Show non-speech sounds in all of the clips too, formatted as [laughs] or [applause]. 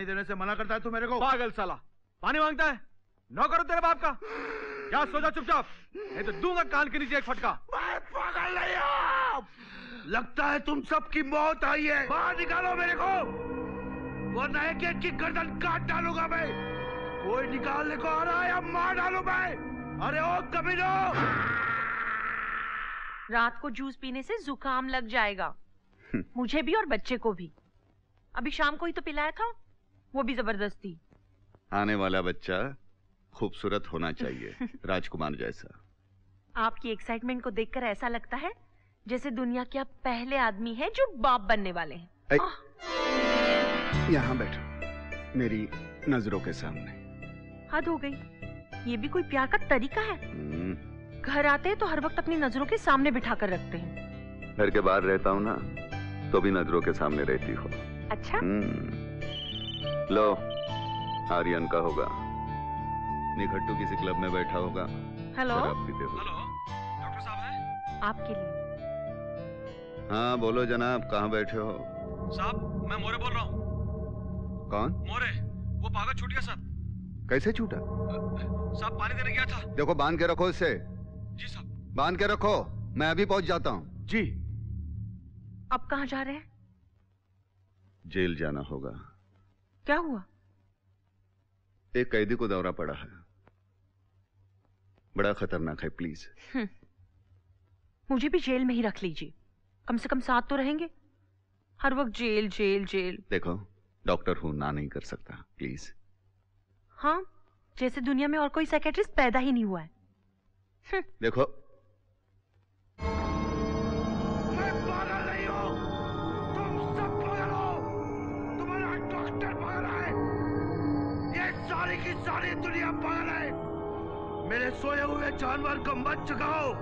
पानी देने से मना करता है तू मेरे को? पागल साला। पानी माँगता है? नौकर हो तेरे बाप का। क्या सोचा चुपचाप? नहीं तो दूँगा कान के नीचे एक फटका। मैं पागल नहीं हूँ। लगता है तुम सबकी मौत आई है। बाहर निकालो मेरे को। वरना एक एक की गर्दन काट डालूँगा मैं। कोई निकालने को आ रहा है या मार डालू मैं? अरे ओ कमीनो! रात को जूस पीने से जुकाम लग जाएगा। मुझे भी और बच्चे को भी। अभी शाम को ही तो पिलाया था। वो भी ज़बरदस्ती। आने वाला बच्चा खूबसूरत होना चाहिए [laughs] राजकुमार जैसा। आपकी एक्साइटमेंट को देखकर ऐसा लगता है जैसे दुनिया के आप पहले आदमी हैं जो बाप बनने वाले हैं। यहाँ बैठो मेरी नज़रों के सामने। हद हो गई। ये भी कोई प्यार का तरीका है। हम्म, घर आते हैं तो हर वक्त अपनी नज़रों के सामने बिठा कर रखते हैं। घर के बाहर रहता हूँ ना तो भी नज़रों के सामने रहती हो। अच्छा। हम्म, लो। आर्यन का होगा। निघट्टू किसी क्लब में बैठा होगा। हेलो? हुए। डॉक्टर साहब है? आपके लिए। हाँ बोलो जनाब कहाँ बैठे हो? साहब मैं मोरे बोल रहा हूँ। कौन? मोरे वो पागल छूट गया साहब। कैसे छूटा? साहब पानी देने गया था। देखो बाँध के रखो इसे। जी साहब। बाँध के रखो। मैं अभी पहुँच जाता हूँ। जी। अब कहाँ जा रहे हैं? जेल जाना होगा। क्या हुआ? एक कैदी को दौरा पड़ा है। बड़ा खतरनाक है प्लीज़ मुझे भी जेल में ही रख लीजिए। कम से कम साथ तो रहेंगे। हर वक्त जेल जेल जेल। देखो डॉक्टर हूँ ना नहीं कर सकता प्लीज़ हाँ जैसे दुनिया में और कोई साइकेट्रिस्ट पैदा ही नहीं हुआ है। देखो। दुनिया पागल है। मेरे सोए हुए जानवर को मत जगाओ।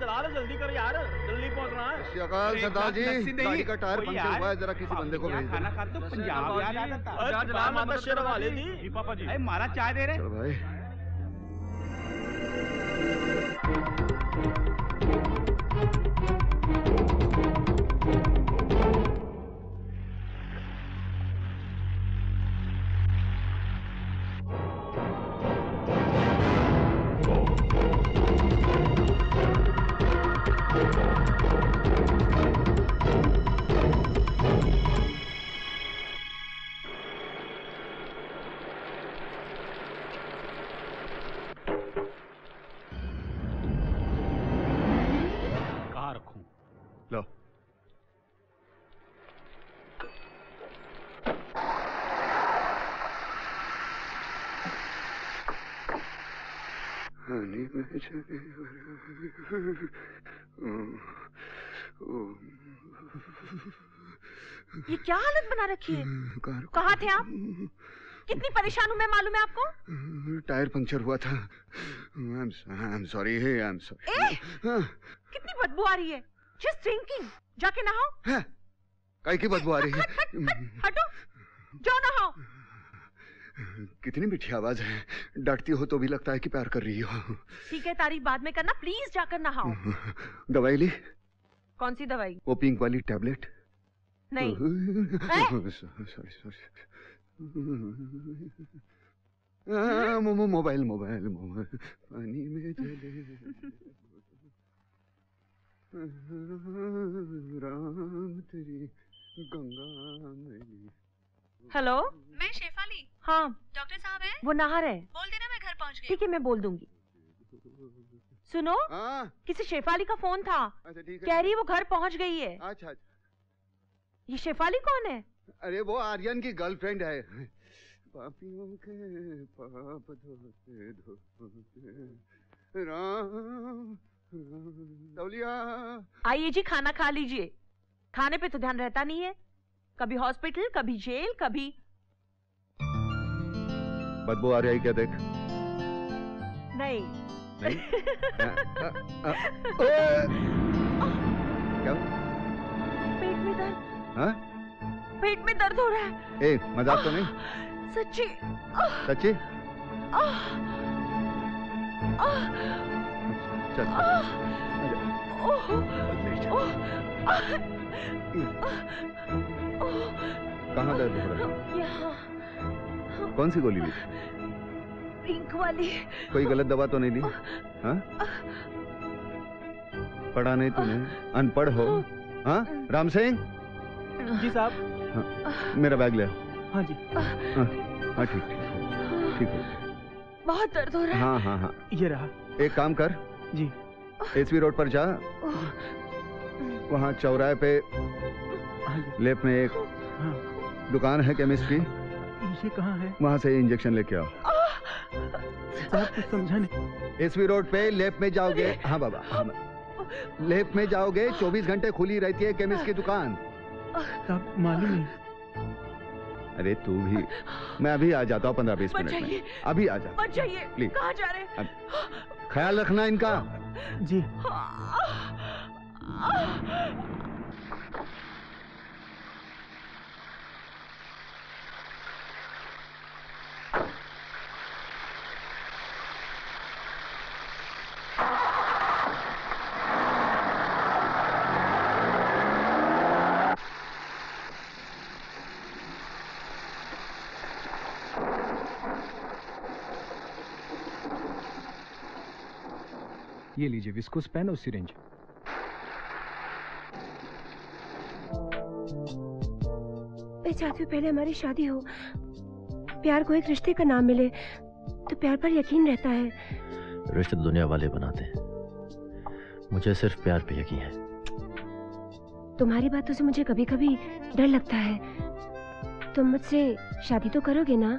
चला रे जल्दी कर यार जल्दी पहुँचना है। अकाल सरदार जी। गाड़ी का टायर पंचर हुआ है जरा किसी बंदे को भेज खाना खा तो पंजाब याद आ जाता माता शेर वाले जी। पापा जी। अरे मारा चाय दे रहे। भाई। ये क्या हालत बना रखी है? कहाँ थे आप? कितनी परेशान हूँ मैं मालूम है आपको? टायर पंक्चर हुआ था। I am sorry I am a sorry कितनी बदबू आ रही है? जस्ट थिंकिंग जाके नहाओ। काई की बदबू आ रही है? हटो। जाओ नहाओ। कितनी मीठी आवाज़ है। डांटती हो तो भी लगता है कि प्यार कर रही हो। ठीक है तारीफ़ बाद में करना प्लीज़ जाकर नहाओ। दवाई ली? कौन सी दवाई? वो पिंक वाली टैबलेट नहीं। [laughs] Sorry sorry mobile mobile mobile. पानी में चले। राम तेरी गंगा मैली हेलो मैं शेफाली। हाँ। डॉक्टर साहब है? वो नहा रहे हैं। बोल देना मैं घर पहुँच गई। ठीक है मैं बोल दूँगी। सुनो हाँ। किसी शेफाली का फ़ोन था। अच्छा कह रही है। वो घर पहुँच गई है। अच्छा अच्छा। ये शेफाली कौन है? अरे वो आर्यन की गर्लफ्रेंड है। पापियों के पाप धोते धोते। राम। दौलिया। आइए जी खाना खा लीजिए। खाने पे तो ध्यान रहता नहीं है। कभी हॉस्पिटल कभी जेल कभी बदबू आ रही है क्या देख? नहीं। आ, आ, ओए! क्या? पेट में दर्द। हाँ? पेट में दर्द हो रहा है। ए मज़ाक तो नहीं? [gasps] सच्ची। सच्ची? [gasps] चल कहाँ दर्द हो रहा है? यहाँ। कौन सी गोली ली? पिंक वाली। कोई गलत दवा तो नहीं ली? हाँ? पढ़ा नहीं तूने? अनपढ़ हो? हाँ? राम सिंह? जी साहब। मेरा बैग ले आओ। हाँ जी। हाँ। ठीक ठीक ठीक है बहुत दर्द हो रहा है। हाँ हाँ हाँ। ये रहा। एक काम कर। जी। एसवी रोड पर जा। वहाँ चौराहे पे हाँ लेप में एक हाँ। दुकान है केमिस्ट की ये कहाँ है? वहाँ से इंजेक्शन लेके आओ। साहब कुछ समझा नहीं। एसवी रोड पे लेप में जाओगे। हाँ बाबा हाँ, लेप में जाओगे 24 घंटे खुली रहती है केमिस्ट की दुकान। साहब मालूम नहीं। अरे तू भी। मैं अभी आ जाता हूँ पंद्रह बीस मिनट में। अभी आ जा Please. कहाँ जा रहे हैं? ख्याल रखना इनका। जी। ये लीजिए विस्कोस पेन और सिरिंज मैं चाहती हूँ पहले हमारी शादी हो। प्यार को एक रिश्ते का नाम मिले तो प्यार पर यकीन रहता है। रिश्ते तो दुनिया वाले बनाते हैं। मुझे सिर्फ़ प्यार पे यकीन है। तुम्हारी बातों से मुझे कभी कभी डर लगता है। तुम मुझसे शादी तो करोगे ना?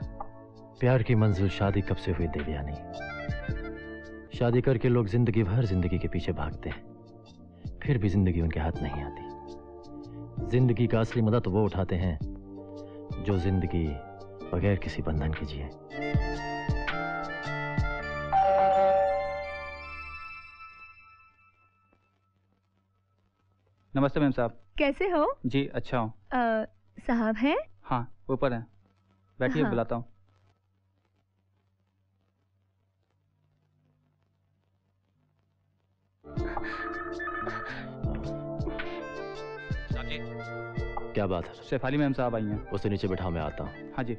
प्यार की मंजिल शादी कब से हुई देवयानी शादी करके लोग ज़िंदगी भर ज़िंदगी के पीछे भागते हैं। फिर भी ज़िंदगी उनके हाथ नहीं आती। ज़िंदगी का असली मदद वो उठाते हैं जो ज़िंदगी बगैर किसी बंधन के जिए। नमस्ते मैम साहब। कैसे हो? जी अच्छा हूँ। साहब हैं? हाँ ऊपर है। बैठिए हाँ। बुलाता हूँ। क्या बात है? शेफाली मैम साहब आई हैं। उसे नीचे बैठाओ मैं आता हूँ। हाँ जी।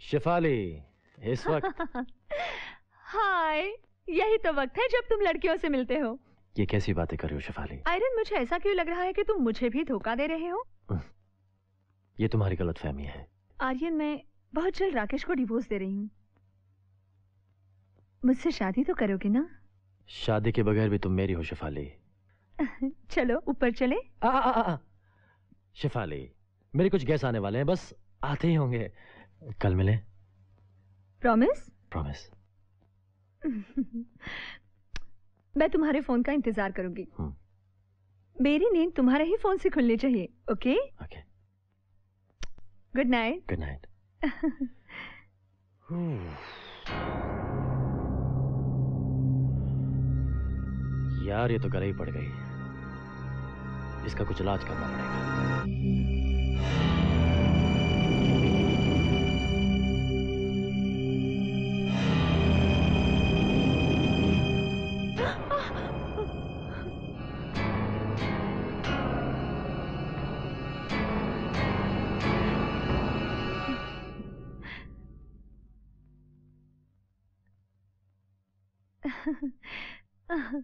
शिफाली इस वक्त [laughs] हाय यही तो वक्त है जब तुम लड़कियों से मिलते हो। ये कैसी बातें कर रही हो शिफाली आयरन मुझे ऐसा क्यों लग रहा है कि तुम मुझे भी धोखा दे रहे हो? ये तुम्हारी गलत फहमी है। आर्यन मैं बहुत जल्द राकेश को डिवोर्स दे रही हूँ। मुझसे शादी तो करोगे ना? शादी के बगैर भी तुम मेरी हो शिफाली। [laughs] चलो ऊपर चले। आ, आ, आ, आ, शिफाली मेरे कुछ गैस आने वाले हैं बस आते ही होंगे। कल मिले। प्रॉमिस प्रॉमिस मैं तुम्हारे फ़ोन का इंतज़ार करूँगी। हम्म। मेरी नींद तुम्हारे ही फ़ोन से खुलनी चाहिए okay okay good night good night यार ये तो गला ही पड़ गई। इसका कुछ इलाज करना पड़ेगा।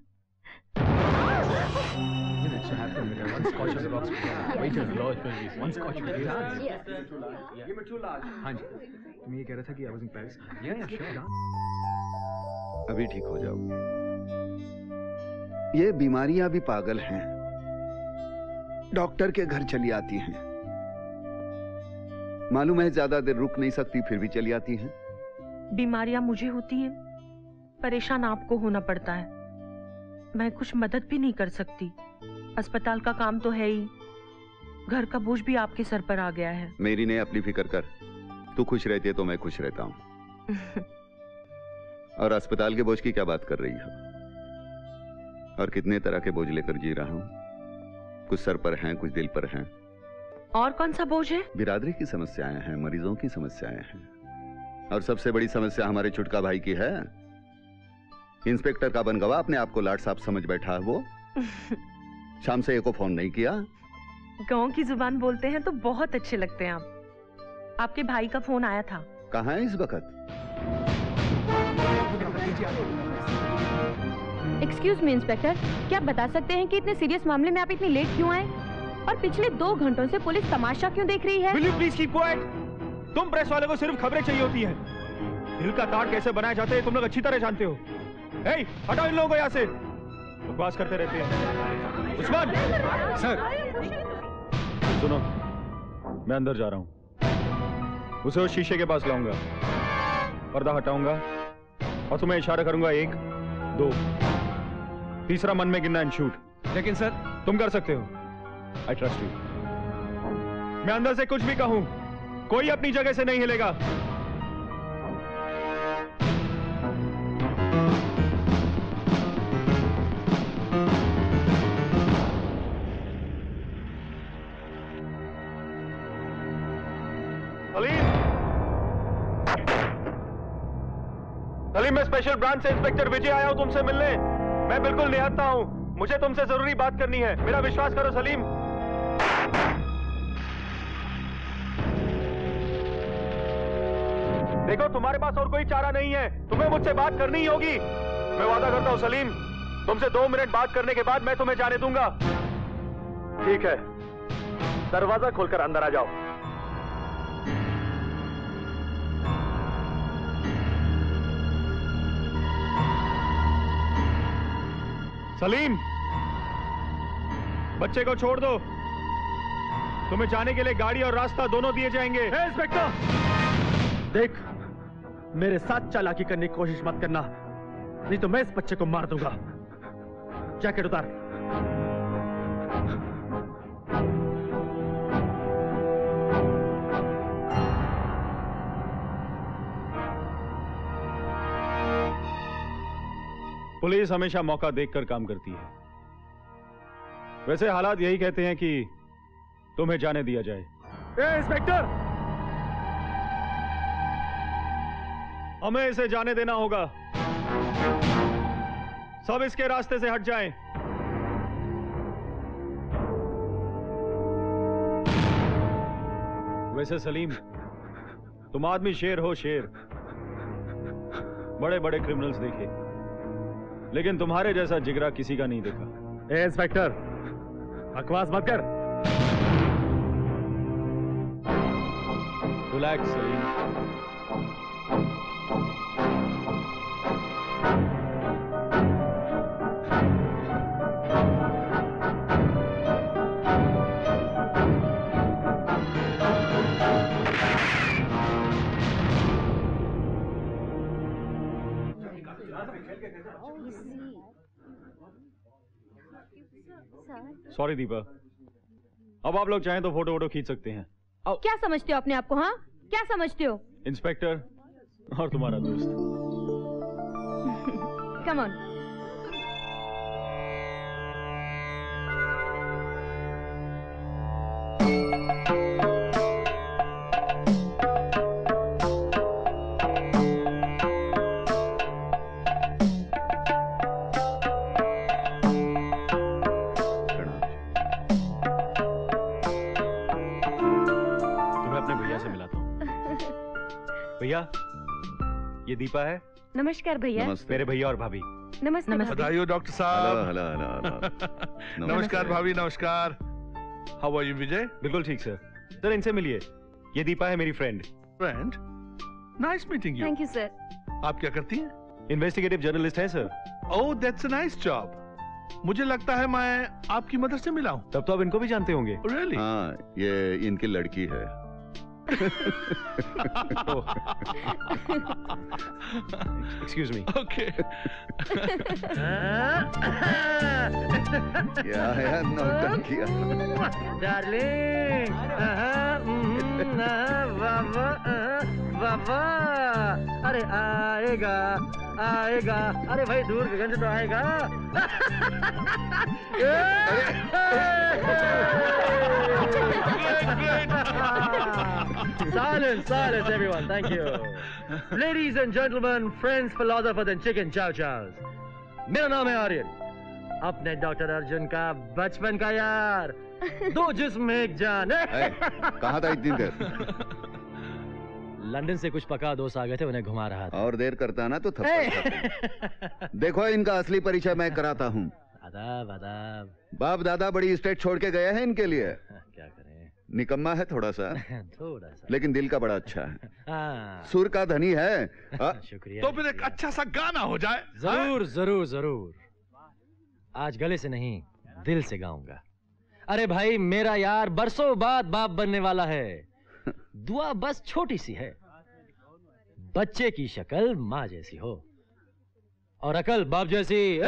[laughs] One scotch will One scotch be Give me two large. हाँ जी मैं ये कह रहा था कि I was in Paris. Yeah, yeah, sure. अभी ठीक हो जाओ। ये बीमारियाँ भी पागल हैं। डॉक्टर के घर चली आती हैं। मालूम है ज़्यादा देर रुक नहीं सकती फिर भी चली आती हैं। बीमारियाँ मुझे होती हैं। परेशान आपको होना पड़ता है। मैं कुछ मदद भी नहीं कर सकती। अस्पताल का काम तो है ही। घर का बोझ भी आपके सर पर आ गया है। मेरी ने अपनी फ़िक्र कर। तू खुश रहती है तो मैं खुश रहता हूँ। [laughs] और अस्पताल के बोझ की क्या बात कर रही हो? और कितने तरह के बोझ लेकर जी रहा हूँ? कुछ सर पर हैं कुछ दिल पर हैं। और कौन सा बोझ है? बिरादरी की समस्याएँ हैं मरीजों की समस्याएँ हैं। और सबसे बड़ी समस्या हमारे छुटका भाई की है। इंस्पेक्टर का बनगवा अपने आप को लाट साहब समझ बैठा है वो। [laughs] शाम से एको फ़ोन नहीं किया? गाँव की ज़ुबान बोलते हैं तो बहुत अच्छे लगते हैं आप। आपके भाई का फ़ोन आया था। कहाँ है इस वक्त? एक्सक्यूज मी इंस्पेक्टर क्या आप बता सकते हैं कि इतने सीरियस मामले में आप इतनी लेट क्यों आए? और पिछले दो घंटों से पुलिस तमाशा क्यों देख रही है? Will you please keep quiet? तुम प्रेस वाले को सिर्फ़ खबरें चाहिए होती हैं। दिल का तार कैसे बनाए जाते हैं तुम लोग अच्छी तरह जानते हो। Hey, हटाओ इन लोगों को यहाँ से। बकवास करते रहते हैं। उस्मान सर। सुनो मैं अंदर जा रहा हूँ। उसे उस शीशे के पास लाऊँगा पर्दा हटाऊँगा और तुम्हें इशारा करूँगा एक दो। तीसरा मन में गिनना एंड शूट लेकिन सर तुम कर सकते हो। आई ट्रस्ट यू मैं अंदर से कुछ भी कहूँ कोई अपनी जगह से नहीं हिलेगा। मैं स्पेशल ब्रांच से इंस्पेक्टर विजय आया हूँ तुमसे मिलने। मैं बिल्कुल निहत्ता हूँ। मुझे तुमसे ज़रूरी बात करनी है। मेरा विश्वास करो, सलीम। देखो, तुम्हारे पास और कोई चारा नहीं है। तुम्हें मुझसे बात करनी ही होगी। मैं वादा करता हूँ, सलीम। तुमसे दो मिनट बात करने के बाद मैं तुम्हें जाने दूँगा। ठीक है। दरवाज़ा खोलकर अंदर आ जाओ। सलीम, बच्चे को छोड़ दो। तुम्हें जाने के लिए गाड़ी और रास्ता दोनों दिए जाएँगे। इंस्पेक्टर! देख, मेरे साथ चालाकी करने की कोशिश मत करना, नहीं तो मैं इस बच्चे को मार दूँगा। जैकेट उतार। पुलिस हमेशा मौका देखकर काम करती है। वैसे हालात यही कहते हैं कि तुम्हें जाने दिया जाए। ए, इंस्पेक्टर! हमें इसे जाने देना होगा। सब इसके रास्ते से हट जाएँ। वैसे सलीम तुम आदमी शेर हो शेर। बड़े बड़े क्रिमिनल्स देखे। लेकिन तुम्हारे जैसा जिगरा किसी का नहीं देखा। ए इंस्पेक्टर बकवास मत कर। रिलैक्स सलीम सॉरी दीपा अब आप लोग चाहें तो फ़ोटो वोटो खींच सकते हैं। क्या समझते हो अपने आप को हाँ? क्या समझते हो? इंस्पेक्टर और तुम्हारा दोस्त। कम ऑन भैया ये दीपा है। नमस्कार भैया। मेरे भैया और भाभी। नमस्ते नमस्ते। बधाई डॉक्टर साहब। हेलो हेलो हेलो नमस्कार भाभी नमस्कार। हाउ आर यू विजय बिल्कुल ठीक सर सर इनसे मिलिए। ये दीपा है मेरी friend friend nice meeting you thank you sir आप क्या करती हैं? इन्वेस्टिगेटिव जर्नलिस्ट है sir oh that's a nice job मुझे लगता है मैं आपकी मदद से मिला हूँ। तब तो आप इनको भी जानते होंगे। रियली हाँ ये इनकी लड़की है। [laughs] एक्सक्यूज मी ओके [laughs] क्या है नौटंकिया [laughs] डार्लिंग बाबा बाबा अरे आएगा आएगा अरे भाई दूर गंज तो आएगा silence, silence, everyone. Thank you. Ladies and gentlemen, friends, philosophers and chicken chow chows. मेरा नाम है आर्यन अपने डॉक्टर अर्जुन का बचपन का यार दो जिस्म एक जान कहाँ था इतनी देर लंदन से कुछ पका दोस्त आ गए थे उन्हें घुमा रहा था। और देर करता ना तो थप्पड़ खाते। [laughs] देखो इनका असली परिचय मैं कराता हूँ। आदाब आदाब। बाप दादा बड़ी स्टेट छोड़ के गए हैं इनके लिए। क्या करें? निकम्मा है थोड़ा सा [laughs] थोड़ा सा। लेकिन दिल का बड़ा अच्छा है। [laughs] हाँ। सुर का धनी है। आ, शुक्रिया तो फिर एक अच्छा सा गाना हो जाए ज़रूर ज़रूर ज़रूर। आज गले से नहीं दिल से गाऊँगा। अरे भाई मेरा यार बरसों बाद बाप बनने वाला है। दुआ बस छोटी सी है। बच्चे की शक्ल माँ जैसी हो। और अकल बाप जैसी।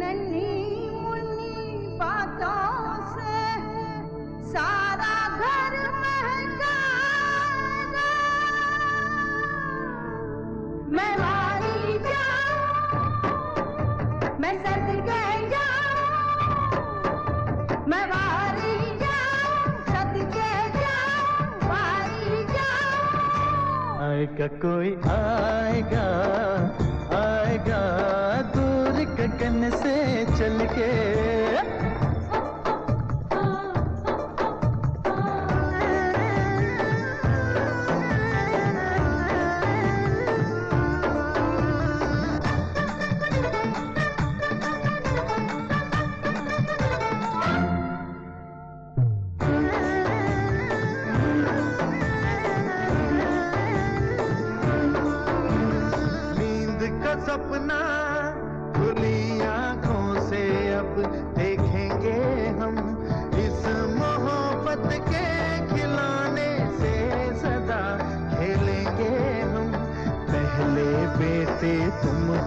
नन्ही मुन्नी बातों सारा घर मैं मारी जाऊँ, मैं कह जाऊँ, मैं वारी जाऊँ सदके जाऊँ वारी जाऊँ। आएगा कोई आएगा आएगा दूर गगन से चल के।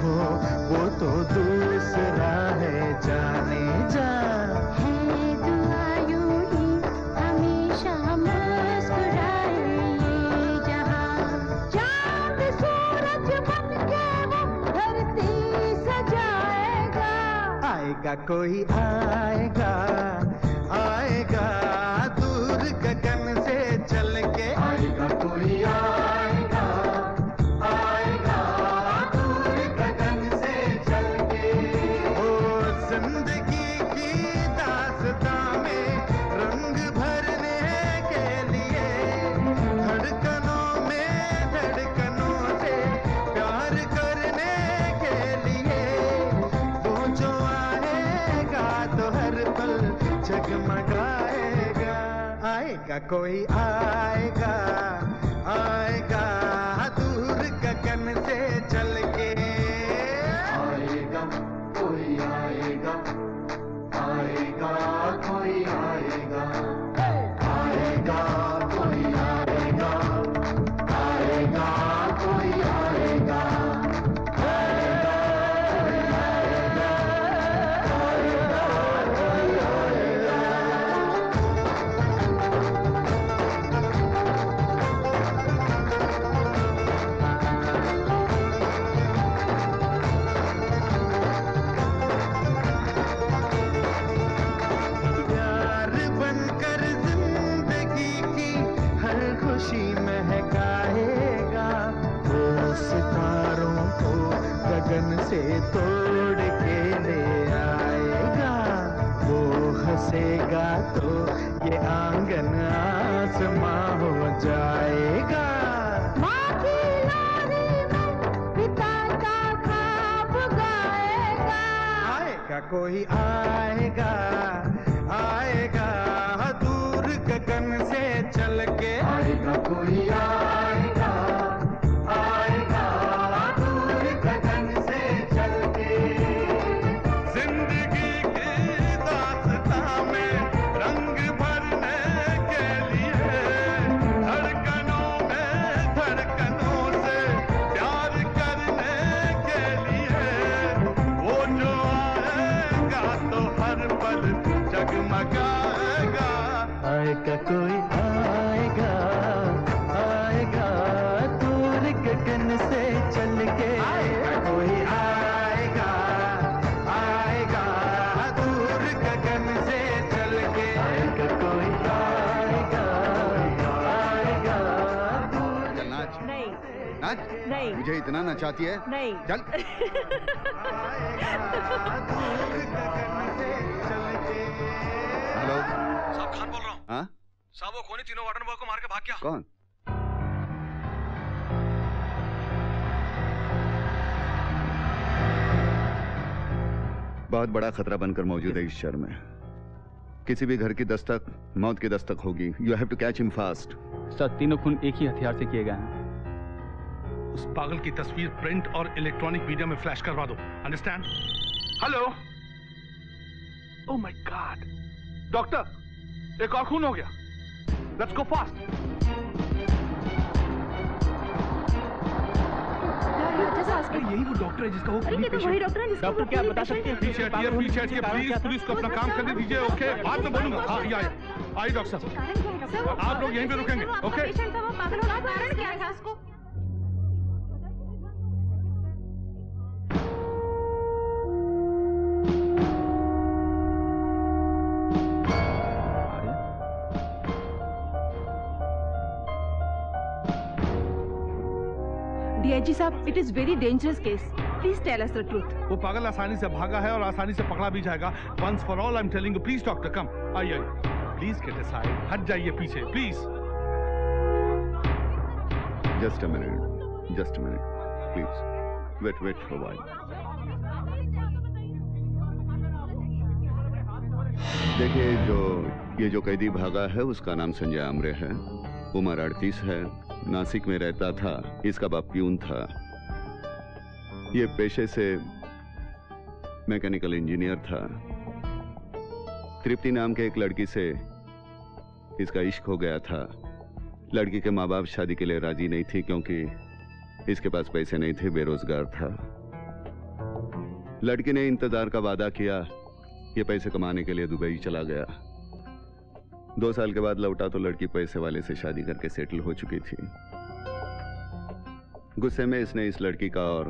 हो वो तो दूसरा है जाने जा। है दुआ कोई आएगा कोई आएगा। इतना नचाती है? नहीं। चल। [laughs] हेलो। साहब खान बोल रहा हूँ। हाँ? साहब वो खोनी तीनों वार्डन बॉय को मार के भाग गया। कौन? बहुत बड़ा खतरा बनकर मौजूद है इस शहर में। किसी भी घर की दस्तक मौत की दस्तक होगी। You have to catch him fast sir तीनों खून एक ही हथियार से किए गए हैं। उस पागल की तस्वीर प्रिंट और इलेक्ट्रॉनिक मीडिया में फ्लैश करवा दो understand hello oh my God doctor एक और खून हो गया लेट्स गो फास्ट यही वो डॉक्टर है जिसका वो ये तो वही डॉक्टर है जिसका डॉक्टर क्या बता सकते हैं पीछे हटिए पीछे हटिए प्लीज़ पुलिस को अपना काम करने दीजिए ओके बाद में बोलूँगा हाँ ये आइए आइए डॉक्टर साहब आप लोग यहीं पे रुकेंगे ओके पेशेंट था वो पागल हो रहा था कारण क्या था उसको डीआईजी साहब it is very dangerous case please tell us the truth वो पागल आसानी से भागा है और आसानी से पकड़ा भी जाएगा। Once for all I am telling you please doctor come आइए आइए। प्लीज़ गेट असाइड हट जाइए पीछे please just a minute just a minute please wait wait for while देखिए जो ये जो कैदी भागा है उसका नाम संजय आमरे है। उम्र अड़तीस है। नासिक में रहता था, इसका बाप प्यून था। ये पेशे से मैकेनिकल इंजीनियर था। तृप्ति नाम के एक लड़की से इसका इश्क हो गया था। लड़की के माँ बाप शादी के लिए राज़ी नहीं थी, क्योंकि इसके पास पैसे नहीं थे, बेरोजगार था। लड़की ने इंतज़ार का वादा किया, ये पैसे कमाने के लिए दुबई चला गया। दो साल के बाद लौटा तो लड़की पैसे वाले से शादी करके सेटल हो चुकी थी। गुस्से में इसने इस लड़की का और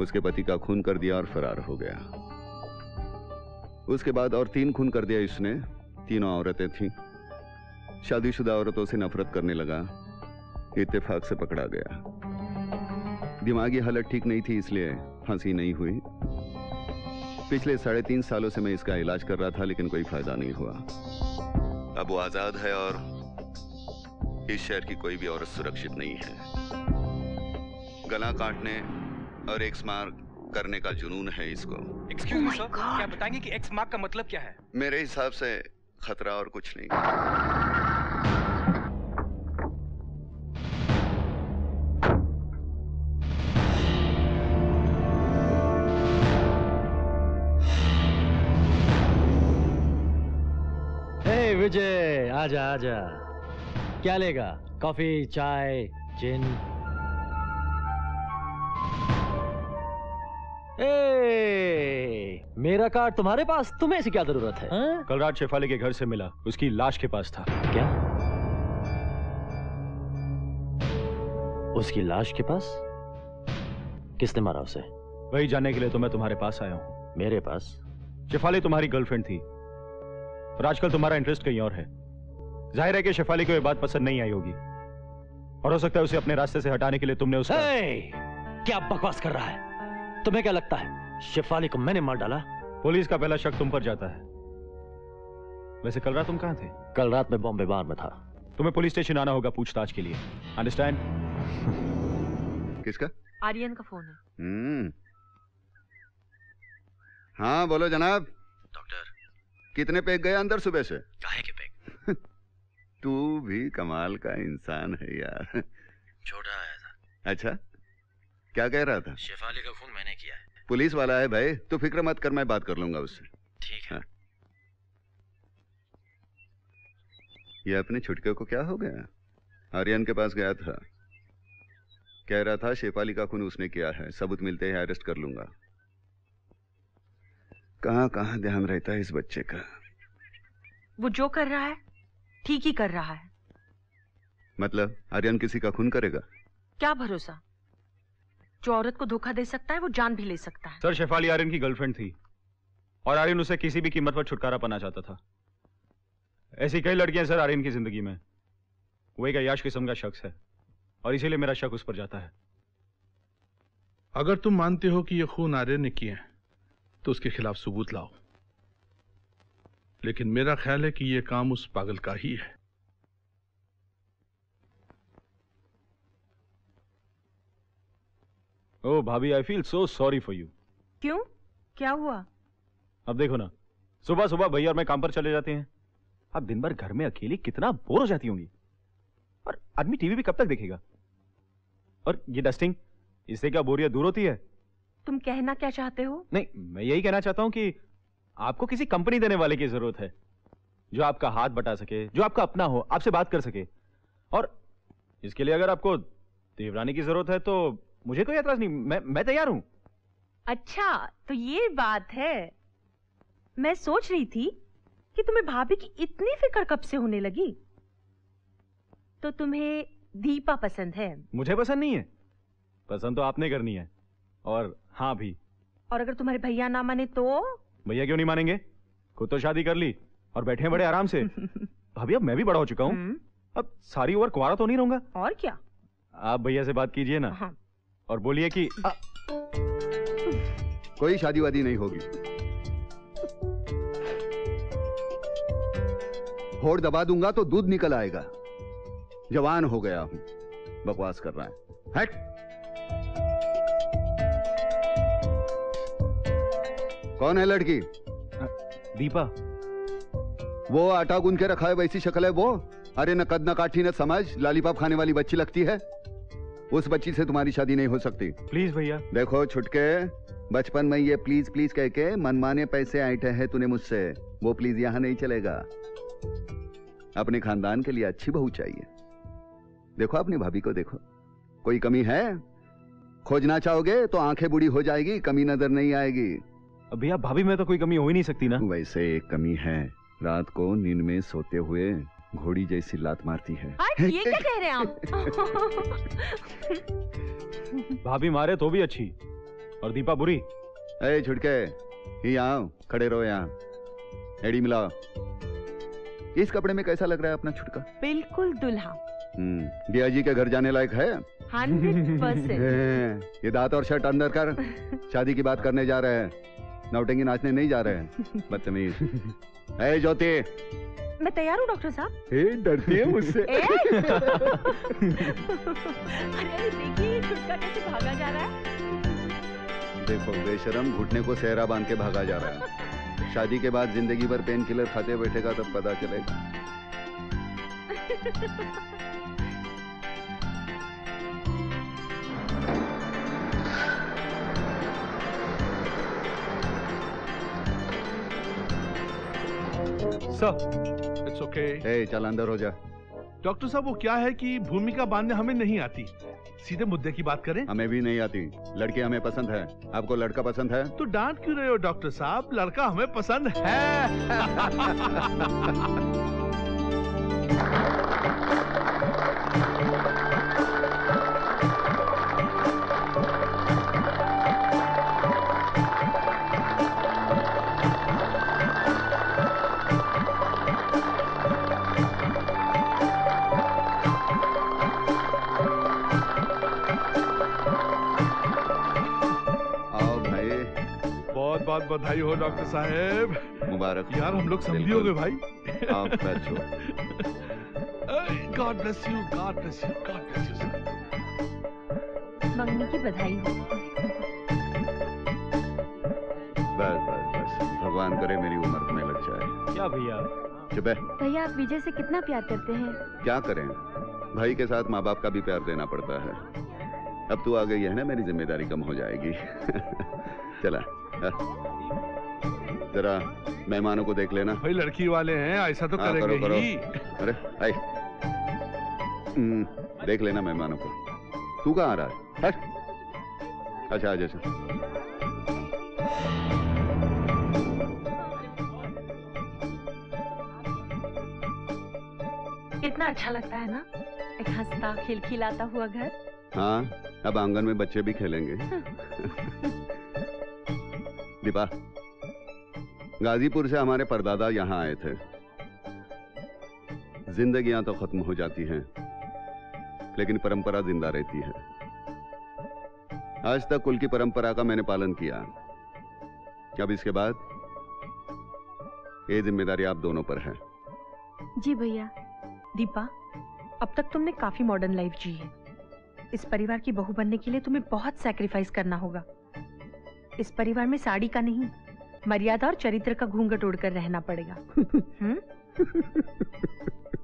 उसके पति का खून कर दिया और फरार हो गया। उसके बाद और तीन खून कर दिया इसने। तीनों औरतें थीं। शादीशुदा औरतों से नफरत करने लगा। इत्तेफाक से पकड़ा गया। दिमागी हालत ठीक नहीं थी, इसलिए फांसी नहीं हुई। पिछले साढ़े तीन सालों से मैं इसका इलाज कर रहा था, लेकिन कोई फ़ायदा नहीं हुआ। अब वो आज़ाद है और इस शहर की कोई भी औरत सुरक्षित नहीं है। गला काटने और एक्स मार्क करने का जुनून है इसको। एक्सक्यूज मी सर क्या बताएँगे कि एक्स मार्क का मतलब क्या है? मेरे हिसाब से खतरा और कुछ नहीं। विजय आजा आजा। क्या लेगा? कॉफ़ी चाय जिन। ए, मेरा कार्ड तुम्हारे पास तुम्हें से क्या ज़रूरत है? हाँ? कल रात शेफाली के घर से मिला उसकी लाश के पास था। क्या? उसकी लाश के पास? किसने मारा उसे? वही जानने के लिए तो मैं तुम्हारे पास आया हूँ। मेरे पास? शेफाली तुम्हारी गर्लफ्रेंड थी। और आजकल तुम्हारा इंटरेस्ट कहीं और है। ज़ाहिर है कि शेफाली को यह बात पसंद नहीं आई होगी। और हो सकता है उसे अपने रास्ते से हटाने के लिए तुमने उसका हे, क्या बकवास कर रहा है? तुम्हें क्या लगता है? शेफाली को मैंने मार डाला? पुलिस का पहला शक तुम पर जाता है। वैसे कल रात तुम कहाँ थे? कल रात में बॉम्बे बार में था। तुम्हें पुलिस स्टेशन आना होगा पूछताछ के लिए। अंडरस्टैंड [laughs] किसका? आर्यन का फ़ोन है। हम्म। हाँ बोलो जनाब। डॉक्टर कितने पैक गए अंदर सुबह से? काहे के पैक? [laughs] तू भी कमाल का इंसान है यार। छोटा आया था। अच्छा क्या कह रहा था? शेफाली का खून मैंने किया है। पुलिस वाला है भाई तू फ़िक्र मत कर मैं बात कर लूँगा उससे। ठीक है। हाँ। ये अपने छुटके को क्या हो गया? आर्यन के पास गया था। कह रहा था शेफाली का खून उसने किया है सबूत मिलते ही अरेस्ट कर लूँगा। कहाँ कहाँ ध्यान रहता है इस बच्चे का? वो जो कर रहा है ठीक ही कर रहा है। मतलब आर्यन किसी का खून करेगा? क्या भरोसा? जो औरत को धोखा दे सकता है वो जान भी ले सकता है। सर शेफाली आर्यन की गर्लफ्रेंड थी और आर्यन उसे किसी भी कीमत पर छुटकारा पाना चाहता था। ऐसी कई लड़कियाँ सर आर्यन की ज़िंदगी में। वो एक अयाश किस्म का शख्स है और इसीलिए मेरा शक उस पर जाता है। अगर तुम मानते हो कि ये खून आर्यन ने किया हैं तो उसके खिलाफ सबूत लाओ। लेकिन मेरा ख्याल है कि यह काम उस पागल का ही है। ओ भाभी I feel so sorry for you क्यों? क्या हुआ? अब देखो ना सुबह सुबह भैया और मैं काम पर चले जाते हैं। अब दिन भर घर में अकेली कितना बोर हो जाती होंगी। और आदमी टीवी भी कब तक देखेगा? और ये डस्टिंग इससे क्या बोरियत दूर होती है? तुम कहना क्या चाहते हो? नहीं मैं यही कहना चाहता हूँ कि आपको किसी कंपनी देने वाले की ज़रूरत है जो आपका हाथ बटा सके जो आपका अपना हो आपसे बात कर सके। और इसके लिए अगर आपको देवरानी की ज़रूरत है तो मुझे कोई एतराज़ नहीं मैं मैं तैयार हूँ। अच्छा तो ये बात है। मैं सोच रही थी कि तुम्हें भाभी की इतनी फ़िक्र कब से होने लगी? तो तुम्हें दीपा पसंद है। मुझे पसंद नहीं है। पसंद तो आपने करनी है। और हाँ भी। और अगर तुम्हारे भैया ना माने तो? भैया क्यों नहीं मानेंगे? खुद तो शादी कर ली और बैठे हैं बड़े आराम से। [laughs] भाभी अब मैं भी बड़ा हो चुका हूँ। अब सारी उम्र कुआरा तो नहीं रहूँगा। और क्या? आप भैया से बात कीजिए ना। हाँ। और बोलिए कि आ, कोई शादी वादी नहीं होगी। होड़ दबा दूँगा तो दूध निकल आएगा। जवान हो गया हूँ। बकवास कर रहा है। हट! कौन है लड़की? दीपा। वो आटा गूंद के रखा है वैसी शक्ल है वो? अरे न कद न काठी न समझ लालीपाप खाने वाली बच्ची लगती है। उस बच्ची से तुम्हारी शादी नहीं हो सकती। प्लीज़ भैया। देखो छुटके बचपन में ये प्लीज़ प्लीज़ कह के मनमाने पैसे आइटे हैं तूने मुझसे। वो प्लीज़ यहाँ नहीं चलेगा। अपने खानदान के लिए अच्छी बहू चाहिए। देखो अपनी भाभी को देखो। कोई कमी है? खोजना चाहोगे तो आँखें बुढ़ी हो जाएगी कमी नज़र नहीं आएगी। भैया भाभी में तो कोई कमी हो ही नहीं सकती ना। वैसे एक कमी है। रात को नींद में सोते हुए घोड़ी जैसी लात मारती है। ये क्या कह रहे हैं आप? भाभी मारे तो भी अच्छी और दीपा बुरी। ए छुटके ही आओ खड़े रहो यहाँ। एडी मिलाओ। इस कपड़े में कैसा लग रहा है अपना छुटका? बिल्कुल दुल्हा। हम्म, बिया जी के घर जाने लायक है? Hundred percent. [laughs] ये दांत और शर्ट अंदर कर। शादी की बात करने जा रहे हैं। नौटंगी नाचने नहीं जा रहे हैं। [laughs] बदतमीज। ए ज्योति। मैं तैयार हूँ डॉक्टर साहब। ए डरती है मुझसे। [laughs] [laughs] अरे अरे देखिए कैसे भागा जा रहा है? देखो बेशरम घुटने को सहरा बाँध के भागा जा रहा है। शादी के बाद ज़िंदगी भर पेन किलर खाते बैठेगा तब पता चलेगा। सर इट्स ओके ए चल अंदर हो जा। डॉक्टर साहब वो क्या है कि भूमिका बांधने हमें नहीं आती? सीधे मुद्दे की बात करें। हमें भी नहीं आती। लड़की हमें पसंद है। आपको लड़का पसंद है? तो डांट क्यों रहे हो डॉक्टर साहब? लड़का हमें पसंद है। [laughs] बहुत बधाई हो डॉक्टर साहब। मुबारक। यार हम लोग समझी हो गए भाई। आप बैठो God bless you God bless you God bless you sir मंगनी की बधाई हो। बस बस बस। भगवान करे मेरी उम्र में लग जाए। क्या भैया? चुप है। भैया आप विजय से कितना प्यार करते हैं? क्या करें? भाई के साथ माँ बाप का भी प्यार देना पड़ता है। अब तू आ गई है ना मेरी ज़िम्मेदारी कम हो जाएगी। [laughs] चला। हाँ। जरा मेहमानों को देख लेना। भाई लड़की वाले हैं ऐसा तो हाँ, करेंगे करो, करो। ही। अरे आई हम्म, देख लेना मेहमानों को। तू कहाँ आ रहा है? अच्छा आज अच्छा कितना अच्छा लगता है ना? एक हंसता खिलखिलाता हुआ घर। हाँ अब आँगन में बच्चे भी खेलेंगे। [laughs] दीपा, गाजीपुर से हमारे परदादा यहाँ आए थे। जिंदगियाँ तो खत्म हो जाती हैं, लेकिन परंपरा ज़िंदा रहती है। आज तक कुल की परंपरा का मैंने पालन किया। अब इसके बाद ये ज़िम्मेदारी आप दोनों पर है। जी भैया। दीपा, अब तक तुमने काफ़ी मॉडर्न लाइफ जी है। इस परिवार की बहू बनने के लिए तुम्हें बहुत सैक्रिफाइस करना होगा। इस परिवार में साड़ी का नहीं मर्यादा और चरित्र का घूंघट उड़कर रहना पड़ेगा। हम्म?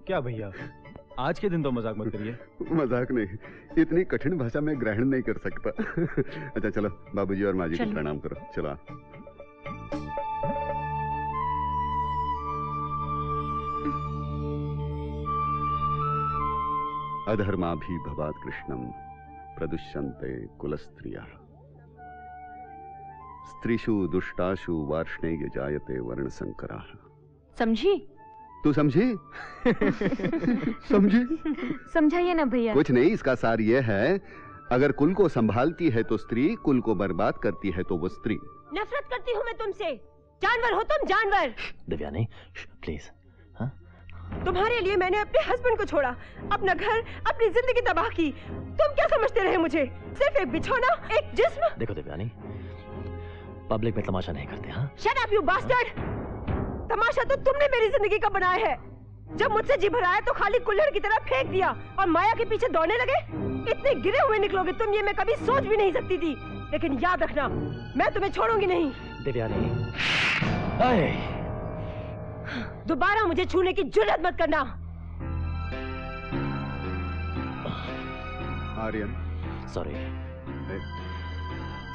क्या भैया? आज के दिन तो मज़ाक मत करिए। मज़ाक नहीं इतनी कठिन भाषा में ग्रहण नहीं कर सकता। अच्छा चलो बाबूजी और माँ जी को प्रणाम करो। चलो अधर्मा भी भवात कृष्णम प्रदुष्यन्ते कुलस्त्रिया। स्त्रीषु दुष्टाशु वार्ष्णेय जायते वर्ण संकरा समझी? तू समझी? समझी? समझाइए ना भैया। कुछ नहीं इसका सार ये है अगर कुल को संभालती है तो स्त्री कुल को बर्बाद करती है तो वो स्त्री। नफरत करती हूँ मैं तुमसे। जानवर हो तुम जानवर। दिव्यानी प्लीज़ तुम्हारे लिए मैंने अपने हस्बैंड को छोड़ा अपना घर अपनी ज़िंदगी तबाह की। तुम क्या समझते रहे मुझे? सिर्फ़ एक बिछोना एक जिस्म। देखो दिव्यानी पब्लिक में तमाशा नहीं करते हाँ? शट अप यू बास्टर्ड तमाशा तो तुमने मेरी ज़िंदगी का बनाया है। जब मुझसे जी भराया तो खाली कुल्हड़ की तरह फेंक दिया और माया के पीछे दौड़ने लगे। इतने गिरे हुए निकलोगे तुम ये मैं कभी सोच भी नहीं सकती थी। लेकिन याद रखना मैं तुम्हें छोड़ूँगी नहीं। दिव्यानी। दोबारा मुझे छूने की जुर्रत मत करना। Aryan. Sorry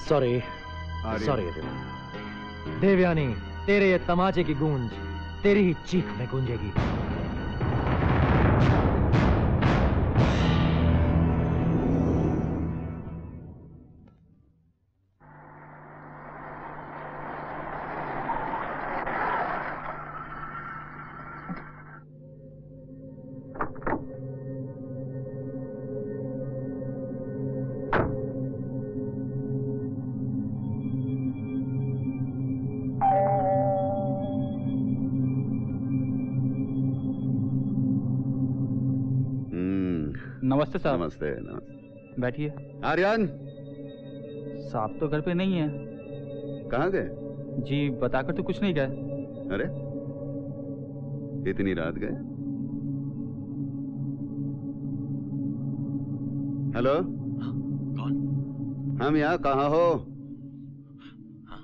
sorry. Sorry Devyani तेरे ये तमाचे की गूंज तेरी ही चीख में गूंजेगी। नमस्ते साहब। नमस्ते नमस्ते। बैठिए। आर्यन? साहब तो घर पे नहीं है। कहाँ गए? जी बताकर तो कुछ नहीं गए। अरे इतनी रात गए? हेलो? कौन? हम यहाँ कहाँ हो? हाँ?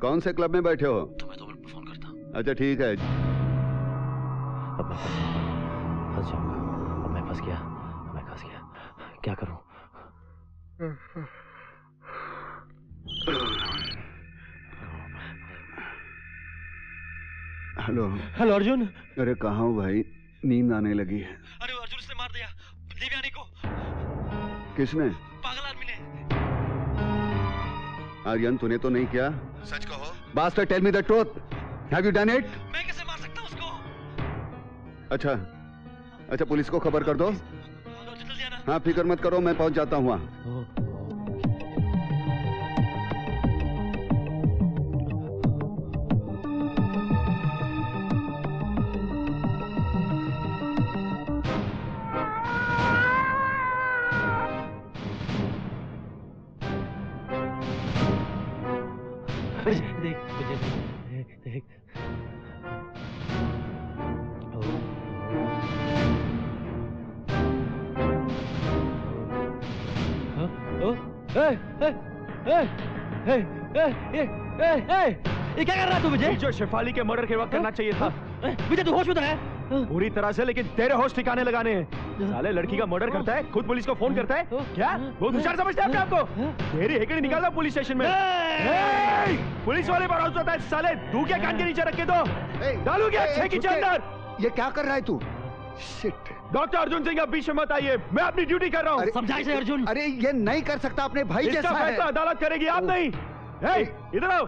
कौन से क्लब में बैठे हो? मिनट में फ़ोन करता हूँ। अच्छा ठीक है। मैं फंस जाऊँगा। अब मैं फंस गया। क्या करूँ? हेलो। हेलो अर्जुन। अरे कहा हो भाई? नींद आने लगी है। अरे अर्जुन उसने मार दिया। देवयानी को। किसने? पागल आदमी ने। आर्यन तूने तो नहीं किया। सच कहो। Bastard tell me the truth have you done it मैं कैसे मार सकता हूँ उसको? अच्छा। अच्छा पुलिस को खबर कर दो। हाँ फ़िक्र मत करो मैं पहुँच जाता हूँ वहाँ। ए, ए, ए, ए, ए, ये क्या कर रहा है तू मुझे? जो शेफाली के मर्डर के वक्त करना चाहिए था। मुझे तू होश में तो है? पूरी तरह से लेकिन तेरे होश ठिकाने लगाने हैं। साले लड़की का मर्डर करता है खुद पुलिस को फ़ोन करता है। क्या? बहुत होशियार समझते हैं आपको तेरी हेकड़ी निकालना पुलिस स्टेशन में? पुलिस वाले पर हाउस होता है साले तू क्या कान के नीचे रख के दो। डालू क्या छह की अंदर ये क्या कर रहा है तू? शिट डॉक्टर अर्जुन सिंह आप बीच में मत आइए। मैं अपनी ड्यूटी कर रहा हूँ। समझाइए अर्जुन। अरे ये नहीं कर सकता अपने भाई जैसा है। अदालत करेगी आप नहीं। इधर आओ।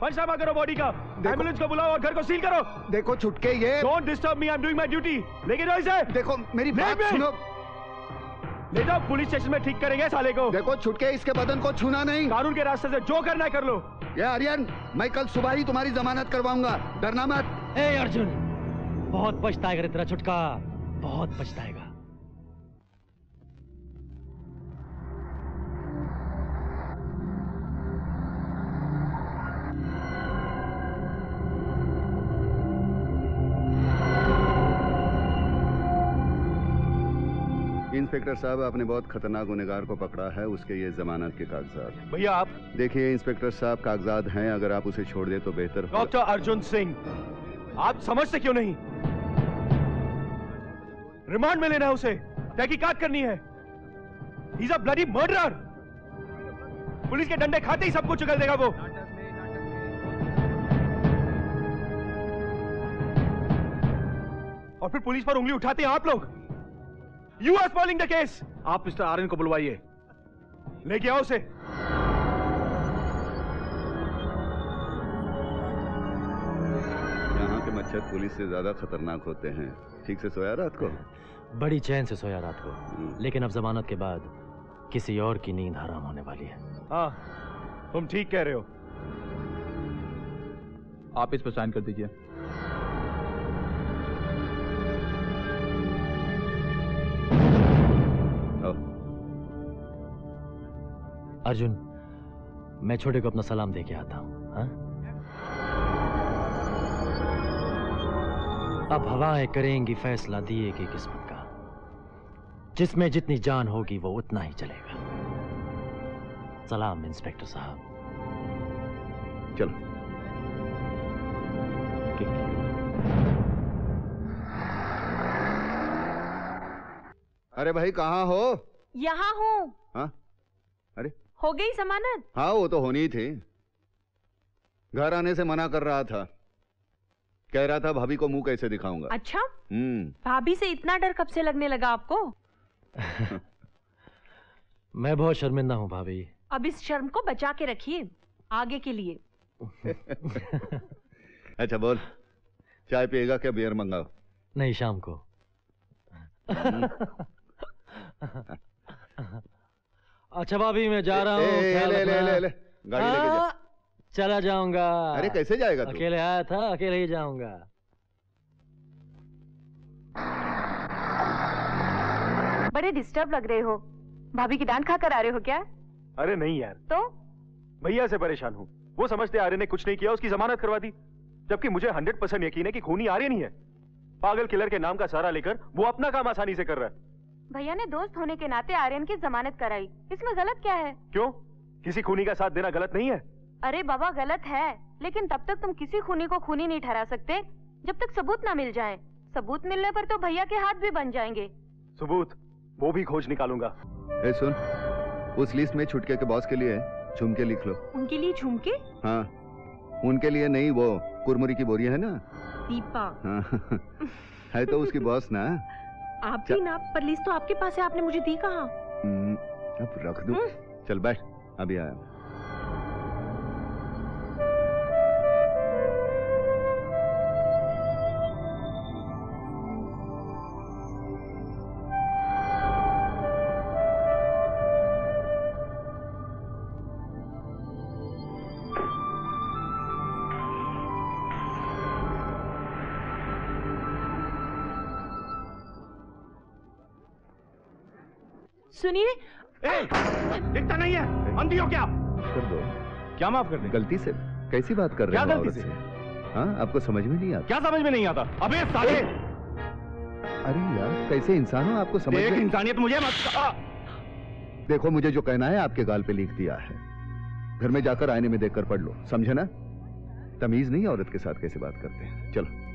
पंचनामा करो बॉडी का। एंबुलेंस को बुलाओ और घर को सील करो। देखो छुटके ये। Don't disturb me I am doing my duty लेके जाओ इसे देखो मेरी बात। सुनो। ले जाओ पुलिस स्टेशन में ठीक करेंगे साले को। देखो छुटके इसके बदन को छूना नहीं। कानून के रास्ते से जो करना है कर लो। ये आर्यन मैं कल सुबह ही तुम्हारी जमानत करवाऊँगा। डरना मत। ए अर्जुन बहुत पछताएगा तेरा छुटका। बहुत पछताएगा। इंस्पेक्टर साहब आपने बहुत खतरनाक गुनेगार को पकड़ा है उसके ये जमानत के कागजात। भैया आप देखिए इंस्पेक्टर साहब कागजात हैं अगर आप उसे छोड़ दे तो बेहतर डॉक्टर अर्जुन सिंह आप समझते क्यों नहीं? रिमांड में लेना है उसे। तहकीकात करनी है। Is a bloody murderer police के डंडे खाते ही सब कुछ उगल देगा वो। और फिर पुलिस पर उंगली उठाते हैं आप लोग। You are spoiling the case आप मिस्टर आर्यन को बुलवाइए। लेके आओ उसे। यहाँ के मच्छर पुलिस से ज़्यादा खतरनाक होते हैं। ठीक से सोया रात को? बड़ी चैन से सोया रात को। लेकिन अब जमानत के बाद किसी और की नींद हराम होने वाली है। हाँ तुम ठीक कह रहे हो। आप इस पर साइन कर दीजिए। अर्जुन मैं छोटे को अपना सलाम दे के आता हूँ हाँ? अब हवाएँ करेंगी फैसला दिए की किस्मत का। जिसमें जितनी जान होगी वो उतना ही चलेगा। सलाम इंस्पेक्टर साहब। चलो। अरे भाई कहाँ हो? यहाँ हूँ। हाँ? अरे। हो गई जमानत? हाँ वो तो होनी ही थी। घर आने से मना कर रहा था। कह रहा था भाभी को मुँह कैसे दिखाऊँगा? अच्छा? हम्म। भाभी से इतना डर कब से लगने लगा आपको? [laughs] मैं बहुत शर्मिंदा हूँ भाभी। अब इस शर्म को बचा के रखिए आगे के लिए। [laughs] अच्छा बोल। चाय पिएगा क्या? बियर मंगाओ। नहीं शाम को। [laughs] अच्छा भाभी मैं जा रहा हूँ ए, ले, ले, ले, ले, गाड़ी लेके जा। हाँ, चला जाऊँगा। अरे कैसे जाएगा तू? अकेले आया था अकेले ही जाऊँगा। बड़े डिस्टर्ब लग रहे हो। भाभी की डांट खाकर आ रहे हो क्या? अरे नहीं यार। तो? भैया से परेशान हूँ। वो समझते आर्य ने कुछ नहीं किया उसकी जमानत करवा दी। जबकि मुझे हंड्रेड परसेंट यकीन है कि खूनी आर्य नहीं है। पागल किलर के नाम का सहारा लेकर वो अपना काम आसानी से कर रहा है। भैया ने दोस्त होने के नाते आर्यन की जमानत कराई। इसमें गलत क्या है? क्यों? किसी खूनी का साथ देना गलत नहीं है। अरे बाबा गलत है। लेकिन तब तक तुम किसी खूनी को खूनी नहीं ठहरा सकते जब तक सबूत ना मिल जाए। सबूत मिलने पर तो भैया के हाथ भी बन जाएँगे। सबूत वो भी खोज निकालूँगा। ए सुन। उस लिस्ट में छुटके के बॉस के लिए झुमके लिख लो। उनके लिए झुमके? हाँ। उनके लिए नहीं वो कुरमुरी की बोरिया है ना? दीपा। हाँ। [laughs] है तो उसकी बॉस ना? आपकी ना पर लिस्ट तो आपके पास है आपने मुझे दी कहा? हम्म, अब रख दो। चल बैठ अभी आया सुनिए। दिखता नहीं है। अंधी हो क्या कर दो। क्या माफ़ कर दे? गलती से? कैसी बात कर रहे क्या हो गलती से? हाँ आपको समझ में नहीं आता? क्या समझ में नहीं आता? अबे साले अरे यार कैसे इंसान हो आपको समझ देख में इंसानियत मुझे मत देखो मुझे जो कहना है आपके गाल पे लिख दिया है। घर में जाकर आईने में देखकर पढ़ लो। समझे ना? तमीज नहीं औरत के साथ कैसे बात करते हैं। चलो।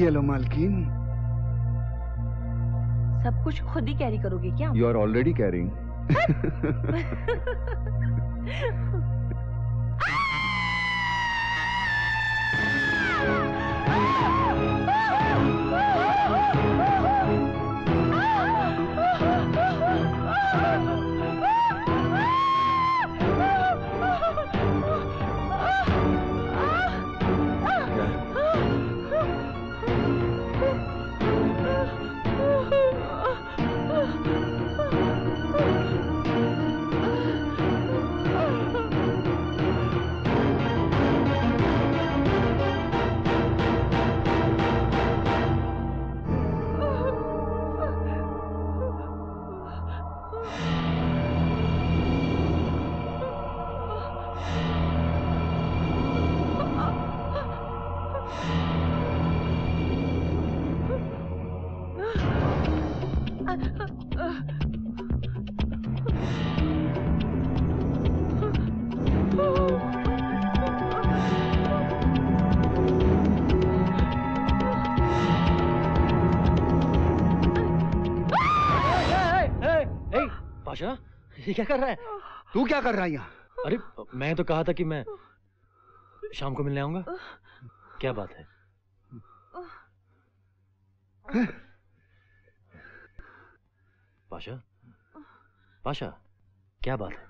ये लो मालकिन सब कुछ खुद ही कैरी करोगे क्या? यू आर ऑलरेडी कैरिंग ये क्या कर रहा है? तू क्या कर रहा है यहाँ? अरे मैं तो कहा था कि मैं शाम को मिलने आऊँगा। क्या बात है? पाशा? पाशा क्या बात है?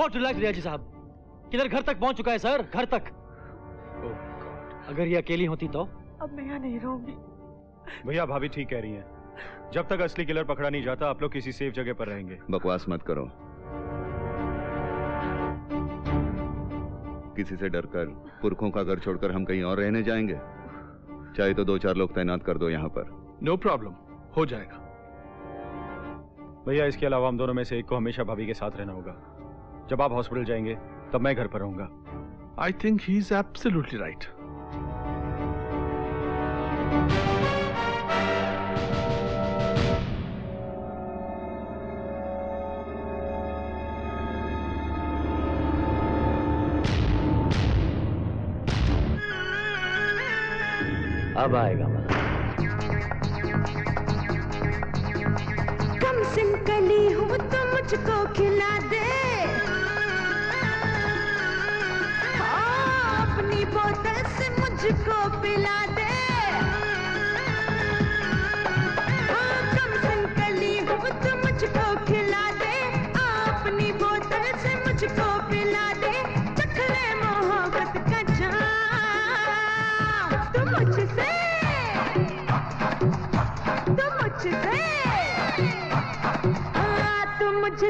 वॉट रिलैक्स रियाजी साहब? किधर घर तक पहुँच चुका है सर? घर तक। अगर ये अकेली होती तो? अब मैं यहाँ नहीं रहूँगी। भैया भाभी ठीक कह रही हैं। जब तक असली किलर पकड़ा नहीं जाता आप लोग किसी सेफ़ जगह पर रहेंगे। बकवास मत करो। किसी से डरकर पुरखों का घर छोड़कर हम कहीं और रहने जाएँगे? चाहे तो दो चार लोग तैनात कर दो यहाँ पर। नो no प्रॉब्लम हो जाएगा। भैया इसके अलावा हम दोनों में से एक को हमेशा भाभी के साथ रहना होगा। जब आप हॉस्पिटल जाएँगे तब मैं घर पर रहूँगा। I think he is absolutely right अब आएगा मज़ा सिंकली हूँ तो मुझको खिला दे। हाँ, अपनी बोतल से मुझको पिला दे। हाँ, तो मुझको खिला दे। अपनी बोतल से मुझको पिला दे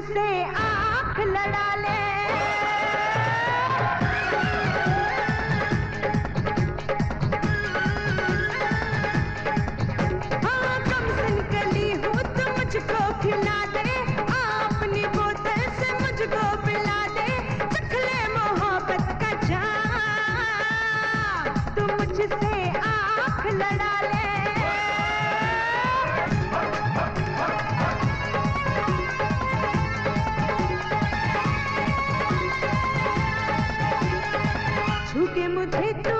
मुझसे आँख लड़ा ले। मुझे तू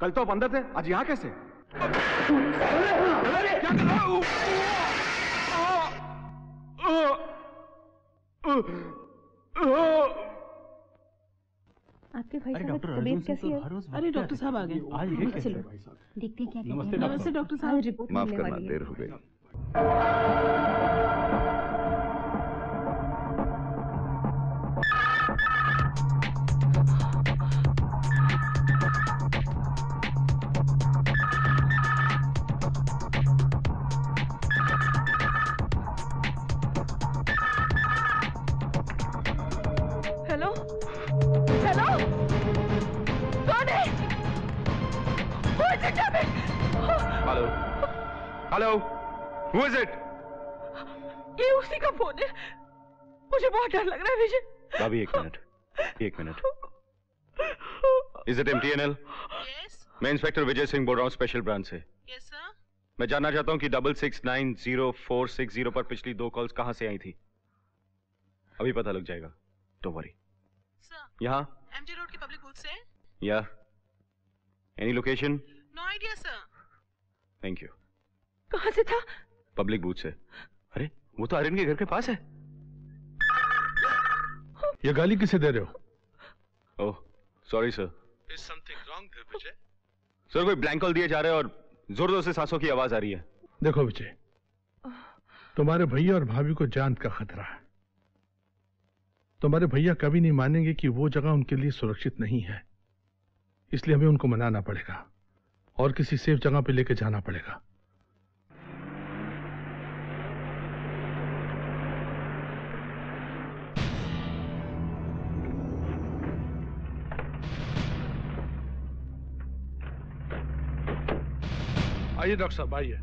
कल तो आप अंदर थे आज यहाँ कैसे? आपके भाई साहब डॉक्टर तबीयत कैसी तो है? अरे डॉक्टर साहब आ गए। आज ये कैसे भाई साहब। देखते हैं क्या नमस्ते डॉक्टर साहब। रिपोर्ट माफ़ करना देर हो गई। हेलो हु इज़ इट ये उसी का फ़ोन है। मुझे बहुत डर लग रहा है विजय। भाभी एक मिनट एक मिनट। इज़ इट एमटीएनएल मैं इंस्पेक्टर विजय सिंह बोल रहा हूँ स्पेशल ब्रांच से। मैं जानना चाहता हूँ कि double six nine zero four six zero पर पिछली दो कॉल्स कहाँ से आई थी। अभी पता लग जाएगा। डोंट वरी यहाँ? एमजी रोड के पब्लिक बूथ से? या any location no idea sir thank you कहाँ से था? पब्लिक बूथ से। अरे वो तो आर्यन के घर के पास है। ये गाली किसे दे रहे हो? ओह sorry sir Is something wrong there, Vijay? Sir कोई ब्लैंक कॉल दिए जा रहे हैं और ज़ोर ज़ोर से सांसों की आवाज़ आ रही है। देखो विजय तुम्हारे भैया और भाभी को जान का खतरा है। तुम्हारे भैया कभी नहीं मानेंगे कि वो जगह उनके लिए सुरक्षित नहीं है। इसलिए हमें उनको मनाना पड़ेगा और किसी सेफ़ जगह पे लेके जाना पड़ेगा। आइए डॉक्टर साहब आइए।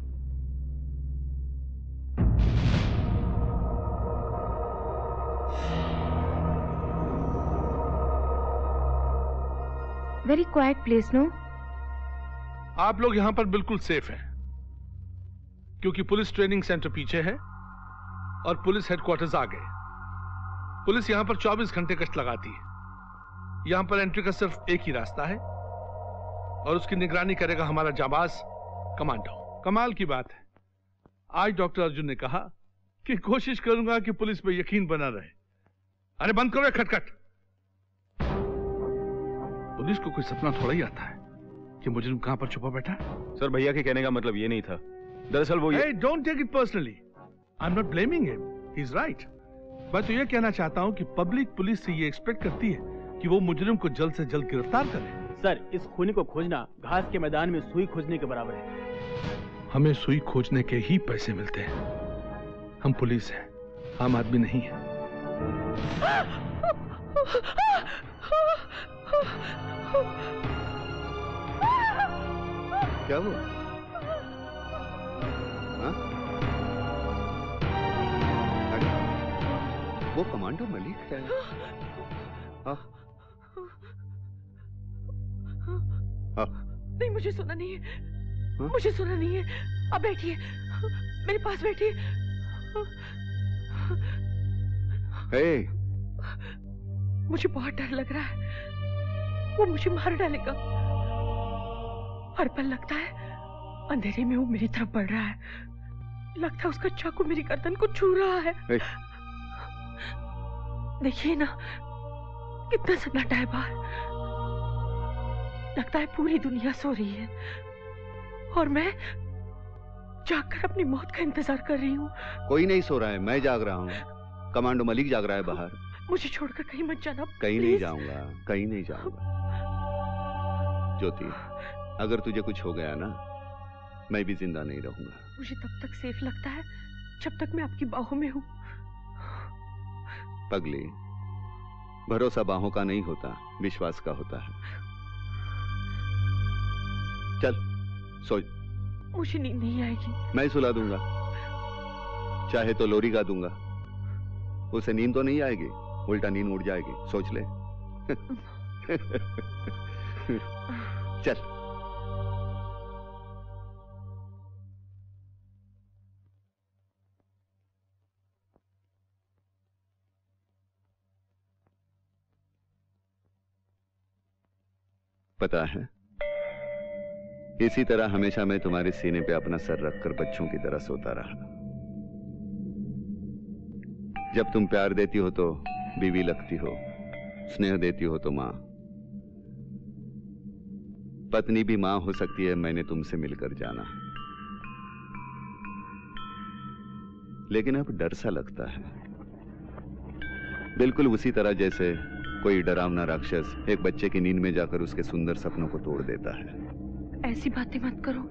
वेरी क्वाइट प्लेस नो आप लोग यहाँ पर बिल्कुल सेफ़ हैं क्योंकि पुलिस ट्रेनिंग सेंटर पीछे है और पुलिस हेडक्वार्टर्स आ गए पुलिस यहाँ पर 24 घंटे गश्त लगाती है। यहाँ पर एंट्री का सिर्फ़ एक ही रास्ता है और उसकी निगरानी करेगा हमारा जाबाज कमांडो कमाल की बात है। आज डॉक्टर अर्जुन ने कहा कि कोशिश करूँगा कि पुलिस पे यकीन बना रहे। अरे बंद करो खटखट। पुलिस को कोई सपना थोड़ा ही आता है कि मुजरिम कहाँ पर छुपा बैठा है। सर भैया के कहने का मतलब ये नहीं था। दरअसल वो ये take it personally I am not blaming blaming him. He's right. मैं तो ये कहना चाहता हूँ कि पब्लिक पुलिस से ये एक्सपेक्ट करती है कि वो मुजरिम को जल्द से जल्द गिरफ़्तार करे। सर इस खूनी को खोजना घास के मैदान में सुई खोजने के बराबर है। हमें सुई खोजने के ही पैसे मिलते हैं। हम पुलिस हैं आम आदमी नहीं है। क्या हुआ? हाँ? वो कमांडो मलिक है। हाँ, नहीं मुझे सुना नहीं है। मुझे सुना नहीं है। अब बैठिए। मेरे पास बैठिए। हे, मुझे बहुत डर लग रहा है। वो मुझे मार डालेगा। हर पल लगता है अंधेरे में वो मेरी तरफ़ बढ़ रहा है। लगता है उसका चाकू मेरी गर्दन को छू रहा है। हे, देखिए ना कितना सन्नाटा है बाहर। लगता है पूरी दुनिया सो रही है। और मैं जागकर अपनी मौत का इंतज़ार कर रही हूँ। कोई नहीं सो रहा है मैं जाग रहा हूँ। कमांडो मलिक जाग रहा है बाहर। मुझे छोड़कर कहीं मत जाना कहीं नहीं जाऊँगा कहीं नहीं जाऊँगा। ज्योति अगर तुझे कुछ हो गया ना मैं भी ज़िंदा नहीं रहूँगा। मुझे तब तक सेफ़ लगता है जब तक मैं आपकी बाहों में हूँ। पगली भरोसा बाहों का नहीं होता विश्वास का होता है। चल सो मुझे नींद नहीं आएगी। मैं सुला दूँगा। चाहे तो लोरी गा दूँगा। उसे नींद तो नहीं आएगी उल्टा नींद उड़ जाएगी सोच ले। [laughs] चल। पता है इसी तरह हमेशा मैं तुम्हारे सीने पे अपना सर रखकर बच्चों की तरह सोता रहा जब तुम प्यार देती हो तो बीवी लगती हो, स्नेह देती हो तो माँ। पत्नी भी माँ हो सकती है, मैंने तुमसे मिलकर जाना। लेकिन अब डर सा लगता है। बिल्कुल उसी तरह जैसे कोई डरावना राक्षस एक बच्चे की नींद में जाकर उसके सुंदर सपनों को तोड़ देता है। ऐसी बातें मत करो।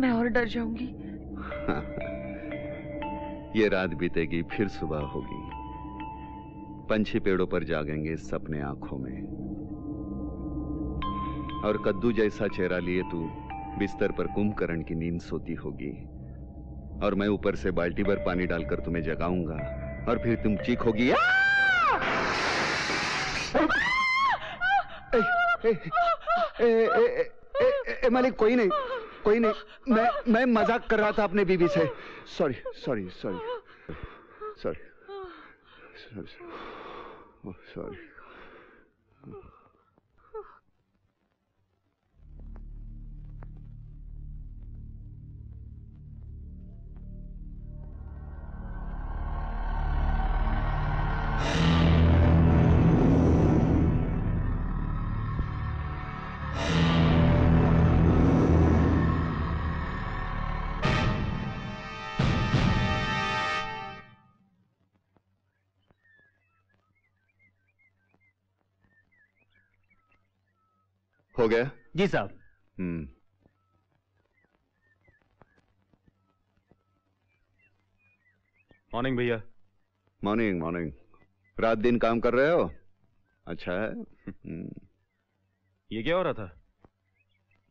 मैं और डर जाऊँगी। [laughs] ये रात बीतेगी फिर सुबह होगी। पंछी पेड़ों पर जागेंगे सपने आँखों में। और कद्दू जैसा चेहरा लिए तू बिस्तर पर कुंभकर्ण की नींद सोती होगी। और मैं ऊपर से बाल्टी भर पानी डालकर तुम्हें जगाऊँगा। और फिर तुम चीखोगी "आ!" [laughs] ए, ए, ए, ए, ए, ए, ए, मालिक कोई नहीं कोई नहीं। मैं मैं मज़ाक कर रहा था अपने बीबी से। Sorry sorry sorry sorry sorry हो गया? जी साहब। हम्म। मॉर्निंग भैया। मॉर्निंग मॉर्निंग रात दिन काम कर रहे हो? अच्छा है। हम्म, ये क्या हो रहा था?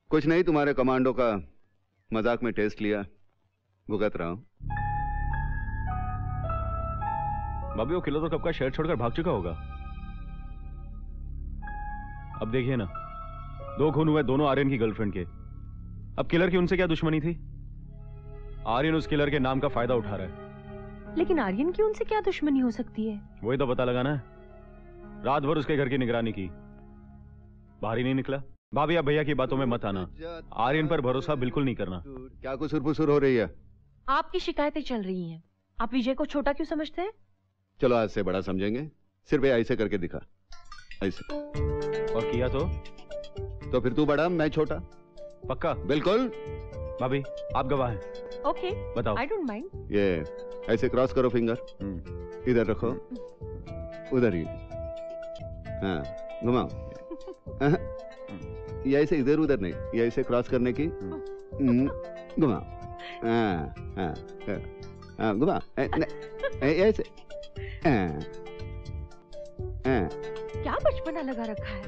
कुछ नहीं तुम्हारे कमांडो का मज़ाक में टेस्ट लिया। भुगत रहा हूँ। भाभी वो किलो तो कब का शहर छोड़कर भाग चुका होगा? अब देखिए ना। दो खून हुए दोनों आर्यन की गर्लफ्रेंड के। अब किलर की उनसे क्या दुश्मनी थी? आर्यन उस किलर के नाम का फ़ायदा उठा रहा है। लेकिन आर्यन की उनसे क्या दुश्मनी हो सकती है? वही तो पता लगाना है। रात भर उसके घर की निगरानी की। बाहर ही नहीं निकला। भाभी आप भैया की बातों में मत आना। आर्यन पर भरोसा बिल्कुल नहीं करना। क्या कुसुर पुसुर हो रही है? आपकी शिकायतें चल रही हैं। आप विजय को छोटा क्यों समझते हैं? चलो आज से बड़ा समझेंगे। सिर्फ़ ये ऐसे करके दिखा। ऐसे। और किया तो? तो फिर तू बड़ा मैं छोटा। पक्का? बिल्कुल। भाभी आप गवाह हैं। ओके बताओ। आई डोंट माइंड ये ऐसे क्रॉस करो फिंगर इधर रखो। उधर ही। हाँ घुमाओ। हाँ, [laughs] ये ऐसे इधर उधर नहीं ये ऐसे क्रॉस करने की। हम्म, घुमाओ। हाँ हाँ हाँ, घुमाओ। ए, नहीं, ए, ऐसे। हाँ, हाँ, क्या बचपना लगा रखा है?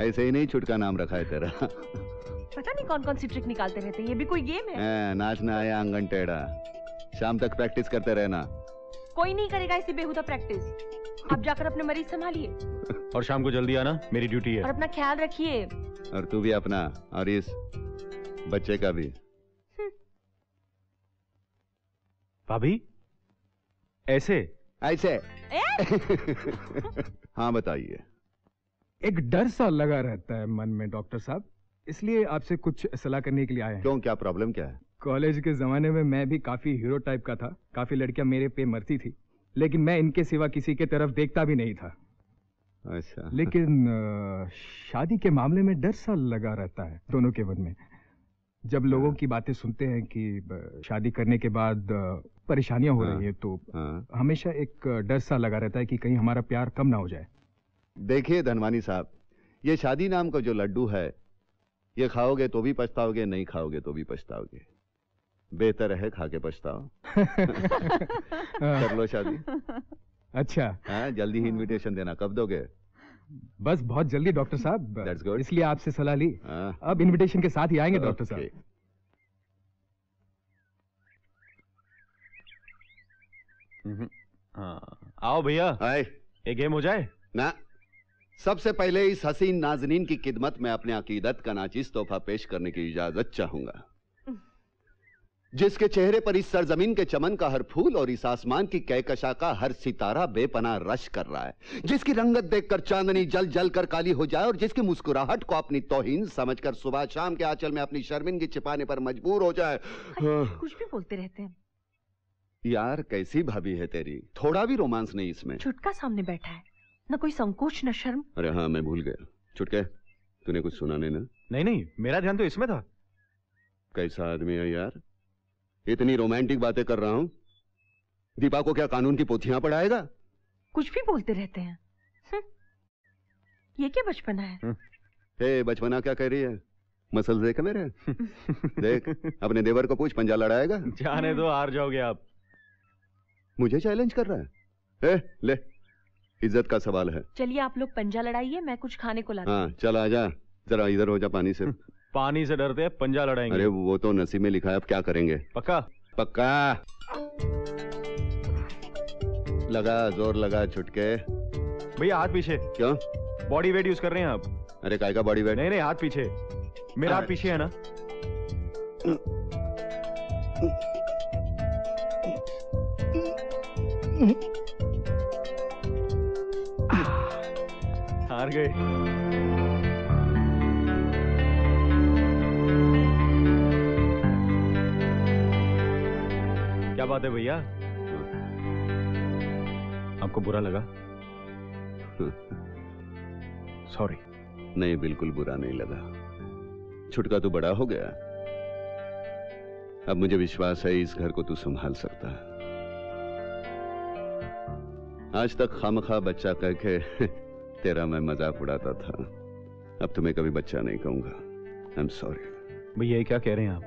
ऐसे ही नहीं छुटका नाम रखा है तेरा। पता नहीं कौन कौन सी ट्रिक निकालते रहते हैं ये भी कोई गेम है? हाँ, नाचना आया आँगन टेढ़ा। शाम तक प्रैक्टिस करते रहना। कोई नहीं करेगा ऐसी बेहुदा प्रैक्टिस आप जाकर अपने मरीज़ संभालिए। और शाम को जल्दी आना मेरी ड्यूटी है। और अपना ख्याल रखिए। और तू भी अपना और इस बच्चे का भी। भाभी ऐसे? ऐसे। हाँ बताइए। एक डर सा लगा रहता है मन में डॉक्टर साहब। इसलिए आपसे कुछ सलाह करने के लिए आए हैं। क्यों? क्या प्रॉब्लम क्या है? कॉलेज के जमाने में मैं भी काफ़ी हीरो टाइप का था। काफ़ी लड़कियाँ मेरे पे मरती थी। लेकिन मैं इनके सिवा किसी के तरफ़ देखता भी नहीं था। अच्छा। लेकिन शादी के मामले में डर सा लगा रहता है दोनों के मन में। जब लोगों की बातें सुनते हैं कि शादी करने के बाद परेशानियाँ हो रही है तो हमेशा एक डर सा लगा रहता है कि कहीं हमारा प्यार कम ना हो जाए। देखिए धनवानी साहब ये शादी नाम का जो लड्डू है ये खाओगे तो भी पछताओगे नहीं खाओगे तो भी पछताओगे। बेहतर है खा के पछताओ। कर लो शादी। अच्छा। हाँ जल्दी ही इनविटेशन देना। कब दोगे? बस बहुत जल्दी डॉक्टर साहब। इसलिए आपसे सलाह ली। हाँ। अब इनविटेशन के साथ ही आएँगे डॉक्टर साहब। हम्म, हाँ। आओ भैया। एक गेम हो जाए? ना। सबसे पहले इस हसीन नाजनीन की खिदमत में अपने अकीदत का नाचिस तोहफा पेश करने की इजाज़त चाहूँगा। जिसके चेहरे पर इस सरजमीन के चमन का हर फूल और इस आसमान की कहकशा का हर सितारा बेपना रश कर रहा है। जिसकी रंगत देखकर चांदनी जल जल कर काली हो जाए और जिसकी मुस्कुराहट को अपनी तोहिन समझकर सुबह शाम के आंचल में अपनी शर्मिंदगी छिपाने पर मजबूर हो जाए। कुछ भी बोलते रहते हैं। यार कैसी भाभी है तेरी? थोड़ा भी रोमांस नहीं इसमें। छुटका सामने बैठा है। न कोई संकोच न शर्म। अरे हाँ मैं भूल गया। छुटके तूने कुछ सुना नहीं ना? नहीं नहीं मेरा ध्यान तो इसमें था। कैसा आदमी है यार? इतनी रोमांटिक बातें कर रहा हूँ। दीपा को क्या कानून की पोथियाँ पढ़ाएगा? कुछ भी बोलते रहते हैं। हम्म, ये क्या बचपना है? हे बचपना क्या कह रही है? मसल देख मेरे? देख अपने देवर को पूछ पंजा लड़ाएगा? जाने दो हार जाओगे आप। मुझे चैलेंज कर रहा है। ए, ले। इज़्ज़त का सवाल है। चलिए आप लोग पंजा लड़ाइए मैं कुछ खाने को लाती हूँ। हाँ चल आ जा। जरा इधर हो जा पानी से। [laughs] पानी से डरते हैं पंजा लड़ाएँगे। अरे वो तो नसीब में लिखा है अब क्या करेंगे? पक्का? पक्का। लगा ज़ोर लगा छुटके। भैया हाथ पीछे। क्यों? बॉडी वेट यूज़ कर रहे हैं आप। अरे काय का बॉडी वेट नहीं नहीं हाथ पीछे। मेरा हाथ पीछे है ना? [laughs] [laughs] हार गए। क्या बात है भैया? आपको बुरा लगा? सॉरी नहीं, बिल्कुल बुरा नहीं लगा। छुटका तो बड़ा हो गया। अब मुझे विश्वास है इस घर को तू संभाल सकता है। आज तक खामखा बच्चा कह के तेरा मैं मज़ाक उड़ाता था। अब तुम्हें कभी बच्चा नहीं कहूँगा। आई एम सॉरी भैया क्या कह रहे हैं आप?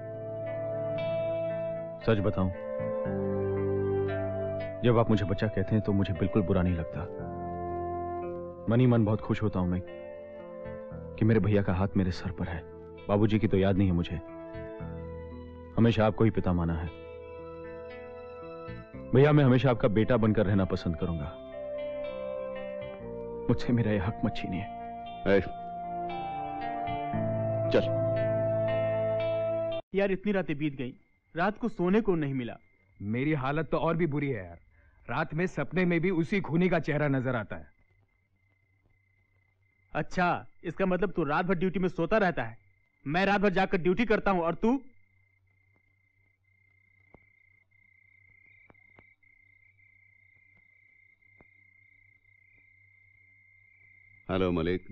सच बताऊँ, जब आप मुझे बच्चा कहते हैं तो मुझे बिल्कुल बुरा नहीं लगता। मन ही मन बहुत खुश होता हूँ मैं, कि मेरे भैया का हाथ मेरे सर पर है। बाबूजी की तो याद नहीं है मुझे। हमेशा आपको ही पिता माना है। भैया, मैं हमेशा आपका बेटा बनकर रहना पसंद करूँगा। मुझसे मेरा यह हक मत छीनिए। चल। यार इतनी रातें बीत गई। रात को सोने को नहीं मिला। मेरी हालत तो और भी बुरी है यार। रात में सपने में भी उसी खूनी का चेहरा नज़र आता है। अच्छा इसका मतलब तू रात भर ड्यूटी में सोता रहता है? मैं रात भर जाकर ड्यूटी करता हूँ और तू? Hello Malik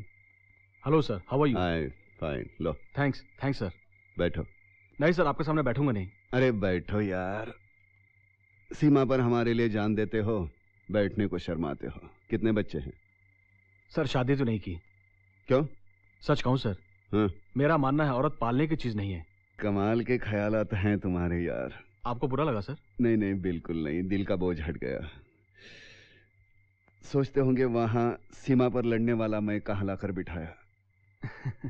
hello sir how are you I fine low thanks thanks sir बैठो नहीं सर आपके सामने बैठूँगा नहीं। अरे बैठो यार। सीमा पर हमारे लिए जान देते हो बैठने को शर्माते हो। कितने बच्चे हैं? सर शादी तो नहीं की। क्यों? सच कहूँ सर हाँ। मेरा मानना है औरत पालने की चीज़ नहीं है। कमाल के ख्यालात हैं तुम्हारे यार। आपको बुरा लगा सर नहीं नहीं बिल्कुल नहीं। दिल का बोझ हट गया। सोचते होंगे वहाँ सीमा पर लड़ने वाला मैं कहा लाकर बिठाया [laughs]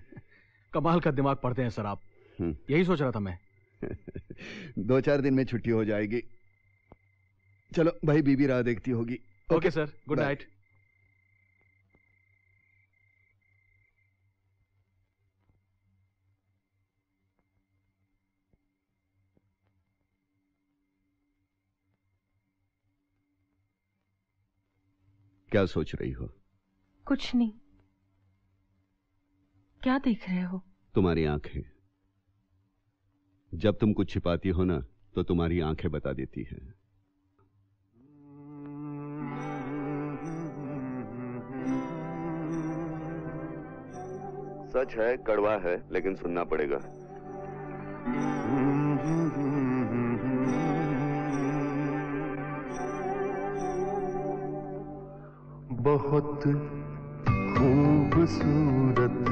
कमाल का दिमाग पढ़ते हैं सर आप। हम्म। यही सोच रहा था मैं। [laughs] दो चार दिन में छुट्टी हो जाएगी। चलो भाई बीबी राह देखती होगी। Okay sir. Good night. क्या सोच रही हो? कुछ नहीं। क्या देख रहे हो? तुम्हारी आँखें। जब तुम कुछ छिपाती हो ना तो तुम्हारी आँखें बता देती हैं। सच है कड़वा है लेकिन सुनना पड़ेगा। बहुत खूबसूरत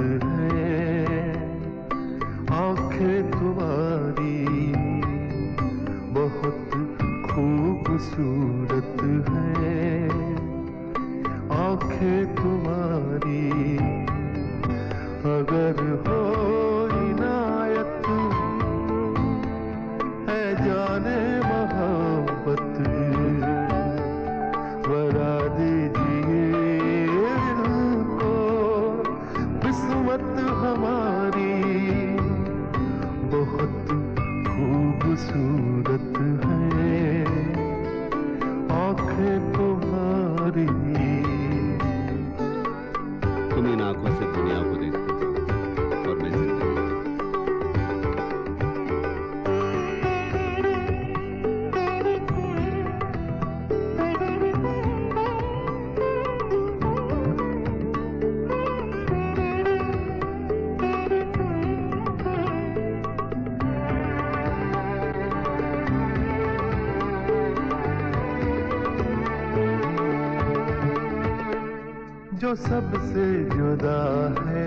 जो सबसे जुदा है।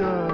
से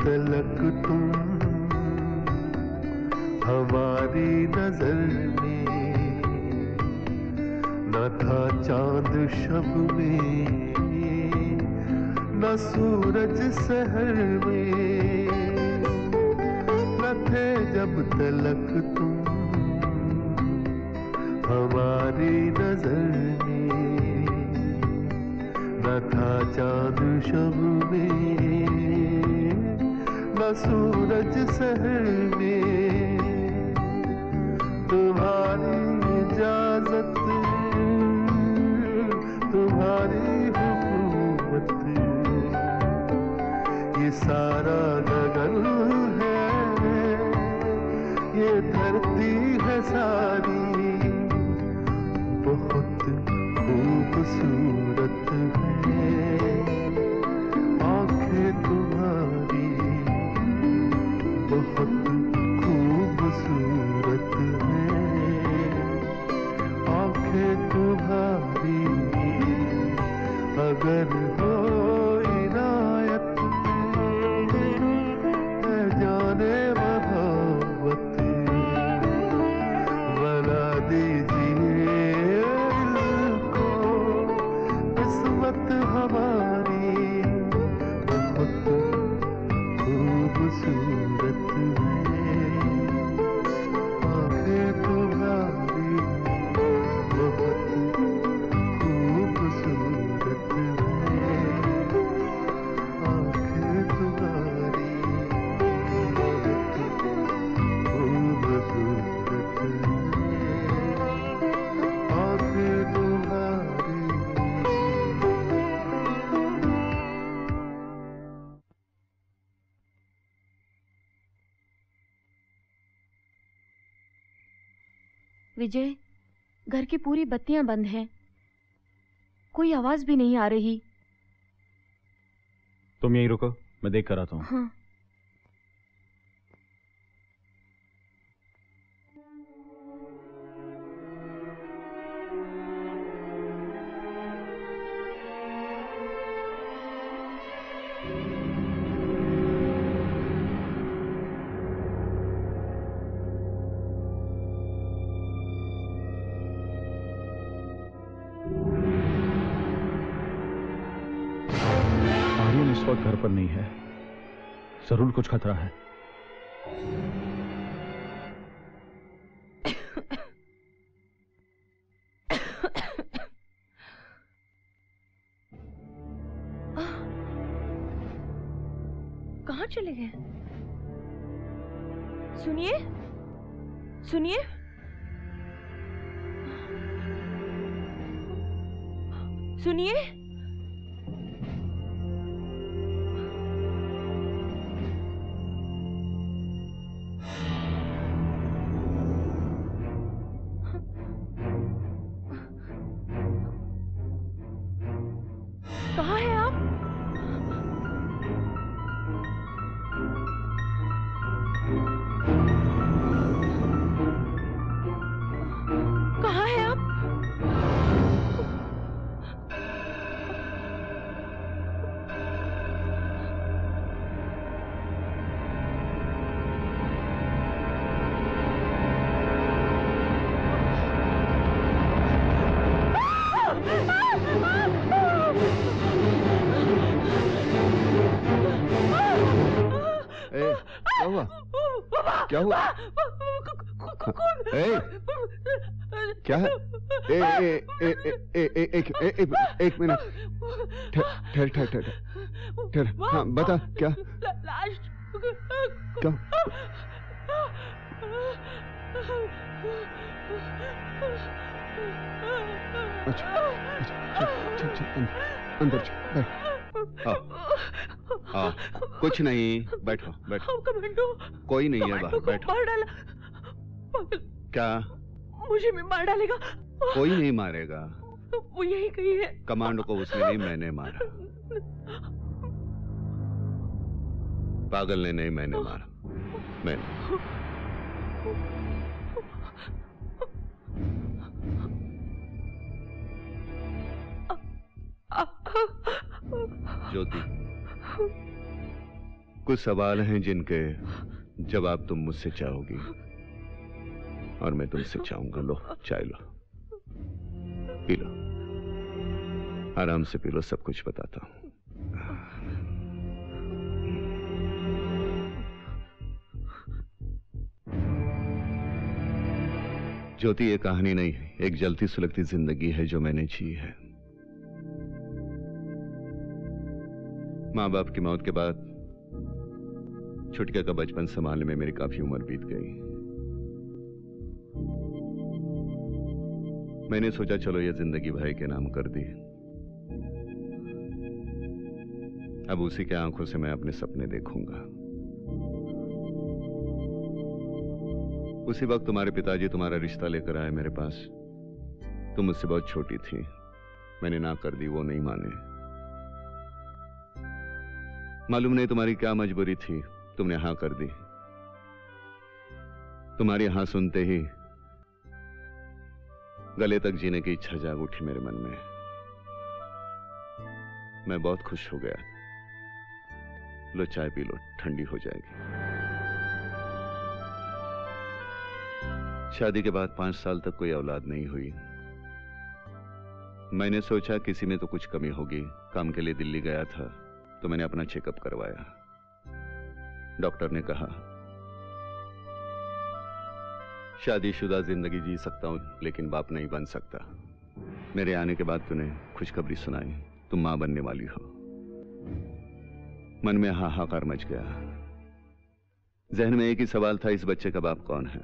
तलक तुम विजय घर की पूरी बत्तियाँ बंद हैं। कोई आवाज़ भी नहीं आ रही। तुम यही रुको मैं देख कर आता हूँ। हाँ। ज़रूर कुछ खतरा है। कहाँ चले गए? सुनिए सुनिए। सुनिए। एक ए, ए, एक मिनट। ठहर ठहर ठहर ठहर हाँ बता क्या? क्या अच्छा अच्छा चल चल चल अंदर अंदर चल बैठ। आओ। आओ। कुछ नहीं बैठो बैठो। कमांडो। कोई नहीं है बाहर बैठो। मार डाला। क्या? मुझे भी मार डालेगा। कोई नहीं मारेगा। [laughs] वो यही कही है। कमांडो को उसने नहीं, मैंने मारा। पागल ने नहीं, मैंने मारा। मैंने। ज्योति, कुछ सवाल हैं जिनके जवाब तुम मुझसे चाहोगी। और मैं तुमसे चाहूँगा, लो, चाय लो। P low. आराम से पी लो, सब कुछ बताता हूँ। ज्योति, ये कहानी नहीं है। एक जलती सुलगती ज़िंदगी है जो मैंने जी है। माँ बाप की मौत के बाद छुटके का बचपन संभालने में मेरी काफ़ी उम्र बीत गई। मैंने सोचा, चलो ये ज़िंदगी भाई के नाम कर दी। अब उसी के आँखों से मैं अपने सपने देखूँगा। उसी वक्त तुम्हारे पिताजी तुम्हारा रिश्ता लेकर आए मेरे पास। तुम मुझसे बहुत छोटी थी। मैंने ना कर दी, वो नहीं माने। मालूम नहीं तुम्हारी क्या मजबूरी थी। तुमने हाँ कर दी। तुम्हारी हाँ सुनते ही गले तक जीने की इच्छा जाग उठी मेरे मन में। मैं बहुत खुश हो गया। लो चाय पी लो, ठंडी हो जाएगी। शादी के बाद पाँच साल तक कोई औलाद नहीं हुई। मैंने सोचा किसी में तो कुछ कमी होगी। काम के लिए दिल्ली गया था तो मैंने अपना चेकअप करवाया। डॉक्टर ने कहा, शादीशुदा ज़िंदगी जी सकता हूँ, लेकिन बाप नहीं बन सकता। मेरे आने के बाद तूने खुशखबरी सुनाई। तुम माँ बनने वाली हो। मन में हाहाकार मच गया। जहन में एक ही सवाल था, इस बच्चे का बाप कौन है?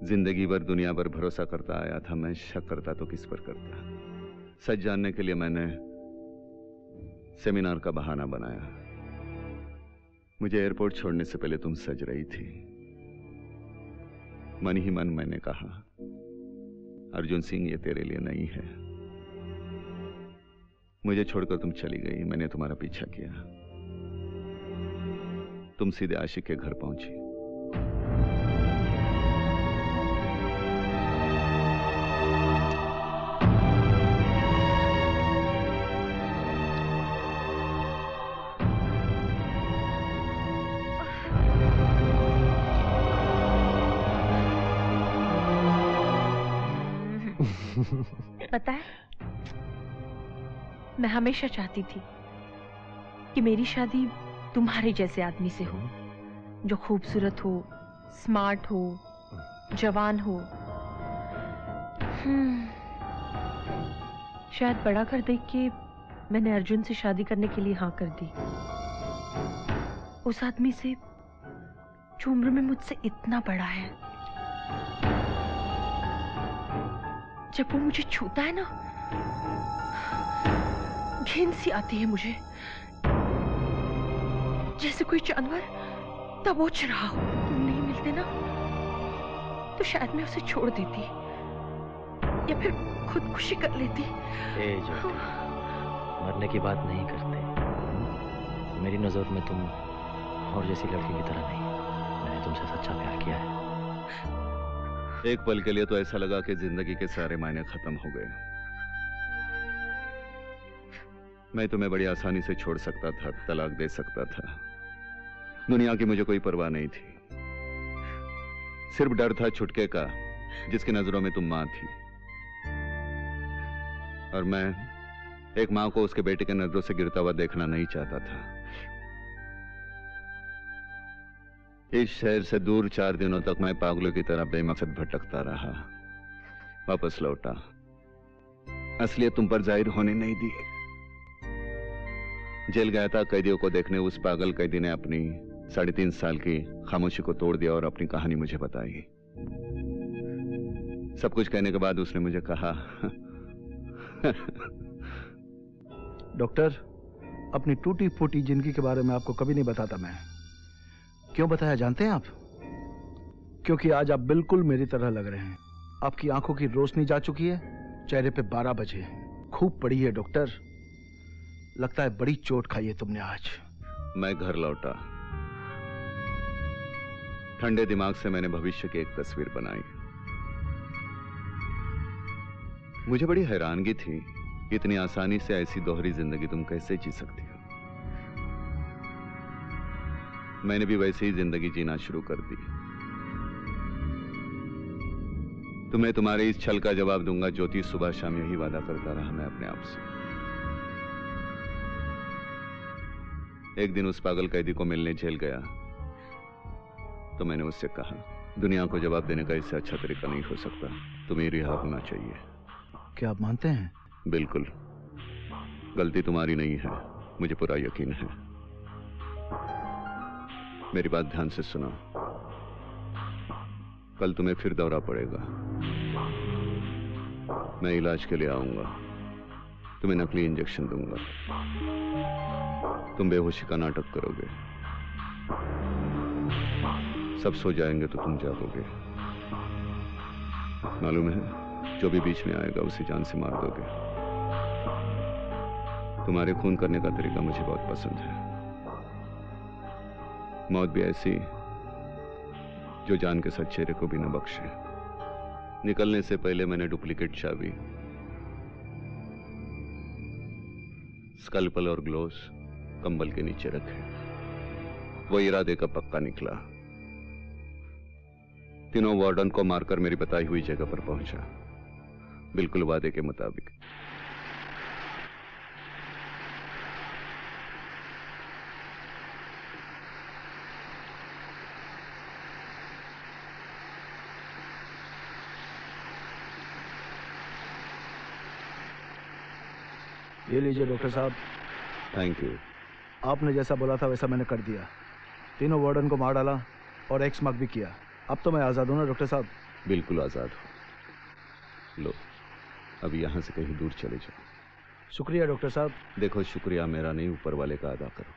ज़िंदगी भर, दुनिया भर भरोसा करता आया था, मैं शक करता तो किस पर करता? सच जानने के लिए मैंने सेमिनार का बहाना बनाया। मुझे एयरपोर्ट छोड़ने से पहले तुम सज रही थी। मन ही मन मैंने कहा, अर्जुन सिंह, ये तेरे लिए नहीं है। मुझे छोड़कर तुम चली गई, मैंने तुम्हारा पीछा किया। तुम सीधे आशिक के घर पहुँची। [laughs] पता है मैं हमेशा चाहती थी कि मेरी शादी तुम्हारे जैसे आदमी से हो जो खूबसूरत हो स्मार्ट हो जवान हो। हम्म, शायद बड़ा कर देख के मैंने अर्जुन से शादी करने के लिए हाँ कर दी। उस आदमी से जो उम्र में मुझसे इतना बड़ा है जब वो मुझे छूता है ना घिन सी आती है मुझे। जैसे कोई जानवर दबोच रहा हो तुम नहीं मिलते ना तो शायद मैं उसे छोड़ देती या फिर खुदकुशी कर लेती। ए ज्योति मरने की बात नहीं करते। मेरी नज़र में तुम और जैसी लड़की की तरह नहीं। मैंने तुमसे सच्चा प्यार किया है। एक पल के लिए तो ऐसा लगा कि ज़िंदगी के सारे मायने खत्म हो गए। मैं तुम्हें बड़ी आसानी से छोड़ सकता था, तलाक दे सकता था। दुनिया की मुझे कोई परवाह नहीं थी। सिर्फ़ डर था छुटके का, जिसकी नज़रों में तुम माँ थी। और मैं एक माँ को उसके बेटे के नज़रों से गिरता हुआ देखना नहीं चाहता था। इस शहर से दूर चार दिनों तक मैं पागलों की तरह बेमकसद भटकता रहा। वापस लौटा। असलियत तुम पर ज़ाहिर होने नहीं दी जेल गया था, कैदियों को देखने उस पागल कैदी ने अपनी साढ़े तीन साल की खामोशी को तोड़ दिया और अपनी कहानी मुझे बताई। सब कुछ कहने के बाद उसने मुझे कहा, [laughs] डॉक्टर, अपनी टूटी फूटी ज़िंदगी के बारे में आपको कभी नहीं बताता मैं। क्यों बताया, जानते हैं आप? क्योंकि आज आप बिल्कुल मेरी तरह लग रहे हैं। आपकी आँखों की रोशनी जा चुकी है, चेहरे पे बारह बजे। खूब पड़ी है, डॉक्टर। लगता है बड़ी चोट खाई है तुमने आज। मैं घर लौटा। ठंडे दिमाग से मैंने भविष्य की एक तस्वीर बनाई। मुझे बड़ी हैरानगी थी इतनी आसानी से ऐसी दोहरी ज़िंदगी तुम कैसे जी सकती हो। मैंने भी वैसे ही ज़िंदगी जीना शुरू कर दी। तुम्हें तुम्हारे इस छल का जवाब दूँगा, ज्योति सुबह शाम यही वादा करता रहा मैं अपने आप से। एक दिन उस पागल कैदी को मिलने जेल गया। तो मैंने उससे कहा दुनिया को जवाब देने का इससे अच्छा तरीका नहीं हो सकता। तुम्हें रिहा होना चाहिए। क्या आप मानते हैं? बिल्कुल। गलती तुम्हारी नहीं है मुझे पूरा यकीन है। मेरी बात ध्यान से सुनो। कल तुम्हें फिर दौरा पड़ेगा। मैं इलाज के लिए आऊँगा। तुम्हें नकली इंजेक्शन दूँगा। तुम बेहोशी का नाटक करोगे। सब सो जाएँगे तो तुम जागोगे। मालूम है, जो भी बीच में आएगा, उसे जान से मार दोगे। तुम्हारे खून करने का तरीका मुझे बहुत पसंद है। मौत भी ऐसी, जो जान के साथ चेहरे को भी न बख्शे। निकलने से पहले मैंने डुप्लीकेट चाबी, स्कल्पल और ग्लोव्स कंबल के नीचे रखे। वो इरादे का पक्का निकला। तीनों वार्डन को मारकर मेरी बताई हुई जगह पर पहुँचा। बिल्कुल वादे के मुताबिक। ये लीजिए डॉक्टर साहब। थैंक यू आपने जैसा बोला था वैसा मैंने कर दिया। तीनों वार्डन को मार डाला और एक्स मार्क भी किया। अब तो मैं आज़ाद हूँ ना डॉक्टर साहब? बिल्कुल आज़ाद हो। लो अब यहाँ से कहीं दूर चले जाओ। शुक्रिया डॉक्टर साहब। देखो शुक्रिया मेरा नहीं ऊपर वाले का अदा करो।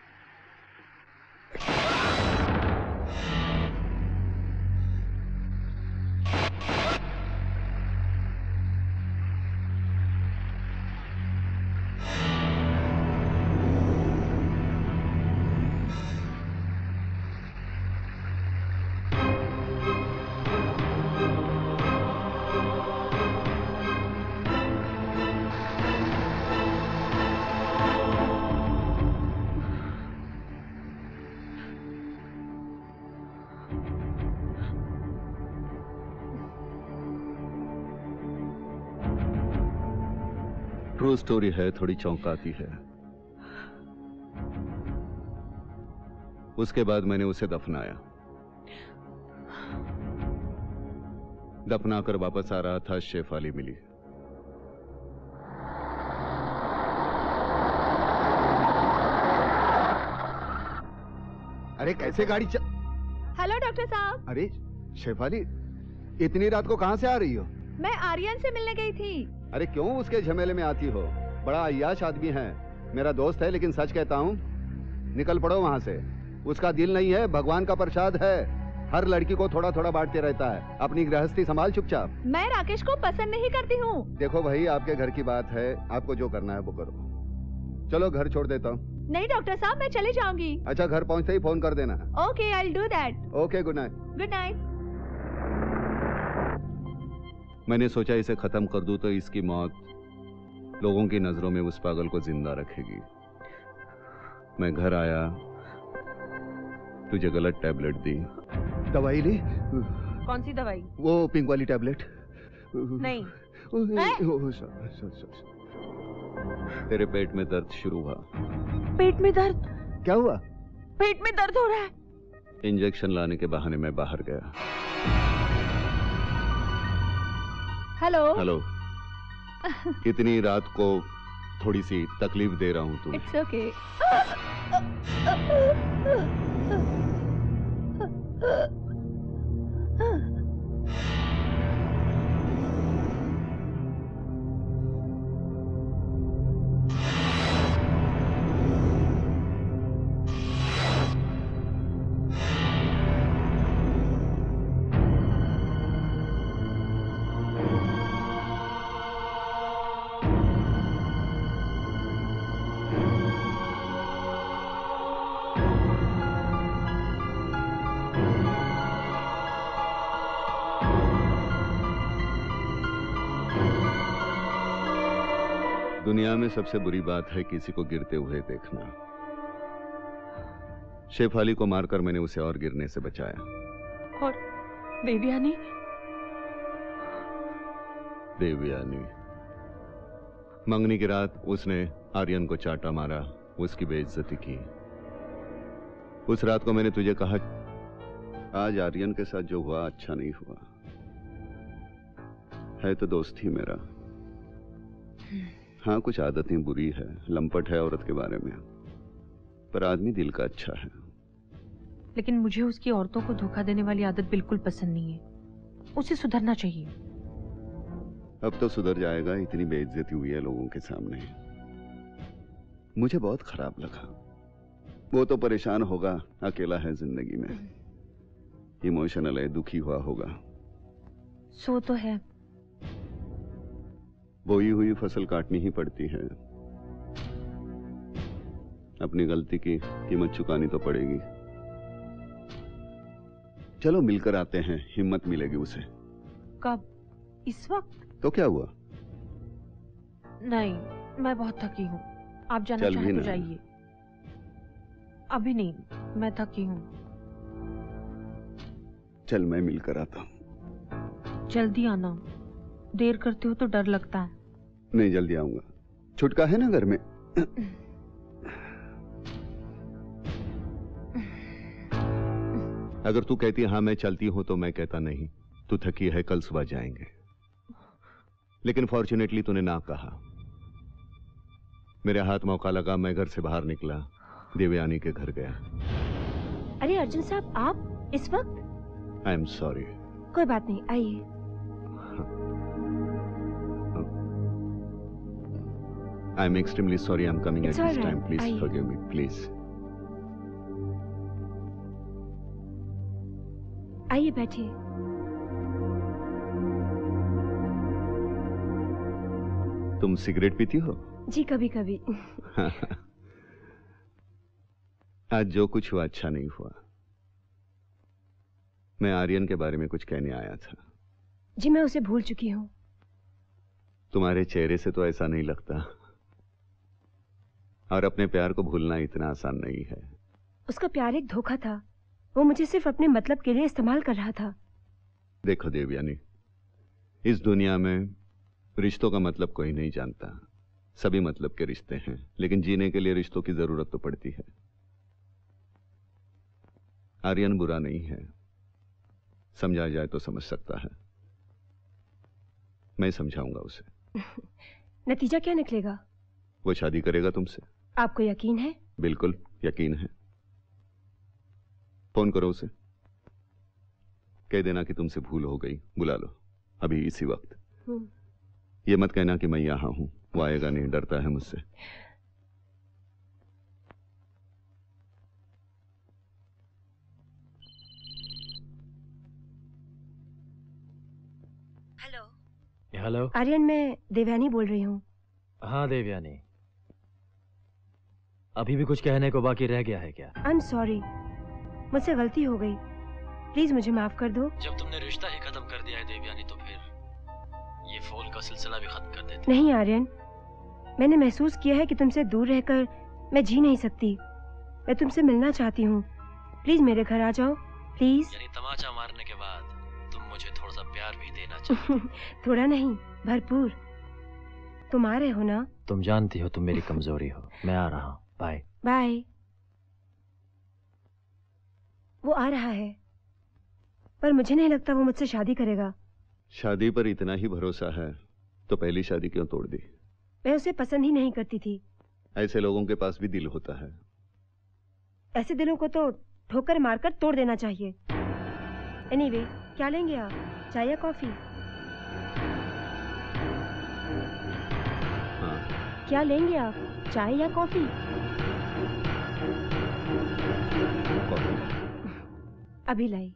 स्टोरी है थोड़ी चौंकाती है। उसके बाद मैंने उसे दफनाया। दफना कर वापस आ रहा था शेफाली मिली। अरे कैसे गाड़ी च... हेलो डॉक्टर साहब। अरे शेफाली इतनी रात को कहाँ से आ रही हो? मैं आर्यन से मिलने गई थी। अरे क्यों उसके झमेले में आती हो? बड़ा अयाश आदमी है। मेरा दोस्त है लेकिन सच कहता हूँ निकल पड़ो वहाँ से। उसका दिल नहीं है भगवान का प्रसाद है। हर लड़की को थोड़ा थोड़ा बांटते रहता है। अपनी गृहस्थी संभाल चुपचाप। मैं राकेश को पसंद नहीं करती हूँ। देखो भाई आपके घर की बात है आपको जो करना है वो करो। चलो घर छोड़ देता हूँ। नहीं डॉक्टर साहब मैं चले जाऊँगी। अच्छा घर पहुँचते ही फ़ोन कर देना। Okay I do that okay good night good night मैंने सोचा इसे खत्म कर दूँ तो इसकी मौत लोगों की नज़रों में उस पागल को ज़िंदा रखेगी। मैं घर आया तुझे गलत टैबलेट दी। दवाई ली? कौन सी दवाई? वो पिंक वाली टैबलेट। नहीं। Oh, sorry, sorry, sorry. तेरे पेट में दर्द शुरू हुआ। पेट में दर्द? क्या हुआ? पेट में दर्द हो रहा है। इंजेक्शन लाने के बहाने मैं बाहर गया। हेलो? हेलो? इतनी रात को थोड़ी सी तकलीफ़ दे रहा हूँ तुम्हें इट्स ओके दुनिया में सबसे बुरी बात है किसी को गिरते हुए देखना। शेफाली को मारकर मैंने उसे और गिरने से बचाया। और देवयानी? देवयानी। मंगनी की रात उसने आर्यन को चाटा मारा उसकी बेइज्जती की। उस रात को मैंने तुझे कहा आज आर्यन के साथ जो हुआ अच्छा नहीं हुआ। है तो दोस्त ही मेरा। हाँ कुछ आदतें बुरी है लंपट है औरत के बारे में। पर आदमी दिल का अच्छा है। लेकिन मुझे उसकी औरतों को धोखा देने वाली आदत बिल्कुल पसंद नहीं है। उसे सुधरना चाहिए। अब तो सुधर जाएगा इतनी बेइज्जती हुई है लोगों के सामने। मुझे बहुत खराब लगा। वो तो परेशान होगा अकेला है ज़िंदगी में। इमोशनल है दुखी हुआ होगा। सो तो है। बोई हुई फ़सल काटनी ही पड़ती है। अपनी गलती की कीमत चुकानी तो पड़ेगी। चलो मिलकर आते हैं हिम्मत मिलेगी उसे। कब? इस वक्त? तो क्या हुआ? नहीं मैं बहुत थकी हूँ। आप जाना चल भी तो जाइए। अभी नहीं मैं थकी हूँ। चल मैं मिलकर आता हूँ। जल्दी आना। देर करते हो तो डर लगता है। नहीं जल्दी आऊँगा। छुटका है ना घर में? अगर तू कहती हाँ मैं चलती हूँ तो मैं कहता नहीं। तू थकी है कल सुबह जाएँगे। लेकिन फॉर्चुनेटली तूने ना कहा। मेरे हाथ मौका लगा मैं घर से बाहर निकला। देवयानी के घर गया। अरे अर्जुन साहब आप इस वक्त? आई एम सॉरी कोई बात नहीं आइए। I sorry I am coming at It's all time right. Please आइए। फॉरगिव मी प्लीज़ आइए बैठिए तुम सिगरेट पीती हो? जी कभी कभी [laughs] आज जो कुछ हुआ अच्छा नहीं हुआ। मैं आर्यन के बारे में कुछ कहने आया था। जी मैं उसे भूल चुकी हूँ। तुम्हारे चेहरे से तो ऐसा नहीं लगता। और अपने प्यार को भूलना इतना आसान नहीं है। उसका प्यार एक धोखा था। वो मुझे सिर्फ़ अपने मतलब के लिए इस्तेमाल कर रहा था। देखो देवयानी इस दुनिया में रिश्तों का मतलब कोई नहीं जानता। सभी मतलब के रिश्ते हैं लेकिन जीने के लिए रिश्तों की ज़रूरत तो पड़ती है। आर्यन बुरा नहीं है। समझा जाए तो समझ सकता है। मैं समझाऊँगा उसे। [laughs] नतीजा क्या निकलेगा? वो शादी करेगा तुमसे। आपको यकीन है? बिल्कुल यकीन है। फ़ोन करो उसे। कह देना कि तुमसे भूल हो गई बुला लो अभी इसी वक्त। हम्म। ये मत कहना कि मैं यहाँ हूँ वो आएगा नहीं डरता है मुझसे। हेलो। हेलो आर्यन मैं देवयानी बोल रही हूँ। हाँ देवयानी। अभी भी कुछ कहने को बाकी रह गया है क्या? आई एम सॉरी मुझसे गलती हो गई। प्लीज़ मुझे माफ़ कर दो। जब तुमने रिश्ता ही खत्म कर दिया है देवयानी तो फिर ये फ़ोन का सिलसिला भी खत्म कर देते। नहीं आर्यन। मैंने महसूस किया है कि तुमसे दूर रहकर मैं जी नहीं सकती। मैं तुमसे मिलना चाहती हूँ। प्लीज़ मेरे घर आ जाओ। प्लीज़ यानी तमाचा मारने के बाद तुम मुझे थोड़ा सा प्यार भी देना चाहिए [laughs] थोड़ा नहीं भरपूर। तुम आ रहे हो ना? तुम जानती हो तुम मेरी कमज़ोरी हो। मैं आ रहा हूँ। बाय बाय वो आ रहा है। पर मुझे नहीं लगता वो मुझसे शादी करेगा। शादी पर इतना ही भरोसा है तो पहली शादी क्यों तोड़ दी? मैं उसे पसंद ही नहीं करती थी। ऐसे लोगों के पास भी दिल होता है। ऐसे दिलों को तो ठोकर मारकर तोड़ देना चाहिए। एनीवे anyway, क्या लेंगे आप? चाय या कॉफ़ी? हाँ। क्या लेंगे आप? चाय या कॉफ़ी? अभी लाई।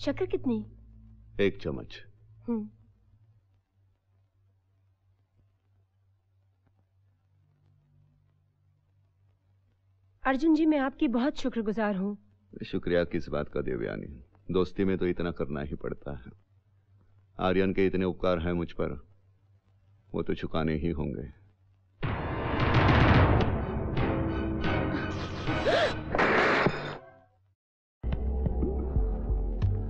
शक्कर कितनी? एक चम्मच। हम्म। अर्जुन जी मैं आपकी बहुत शुक्रगुजार हूँ। शुक्रिया किस बात का देवयानी। दोस्ती में तो इतना करना ही पड़ता है। आर्यन के इतने उपकार हैं मुझ पर वो तो चुकाने ही होंगे।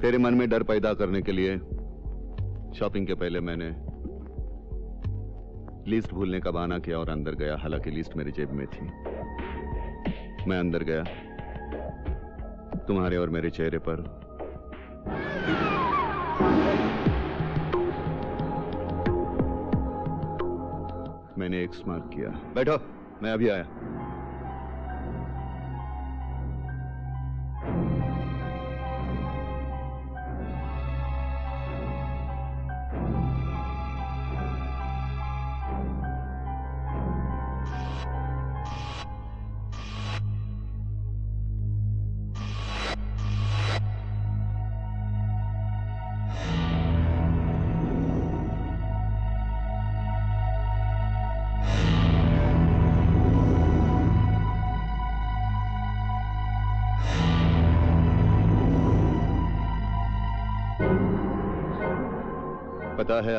तेरे मन में डर पैदा करने के लिए शॉपिंग के पहले मैंने लिस्ट भूलने का बहाना किया और अंदर गया। हालाँकि लिस्ट मेरी जेब में थी। मैं अंदर गया। तुम्हारे और मेरे चेहरे पर मैंने एक स्मार्क किया। बैठो, मैं अभी आया।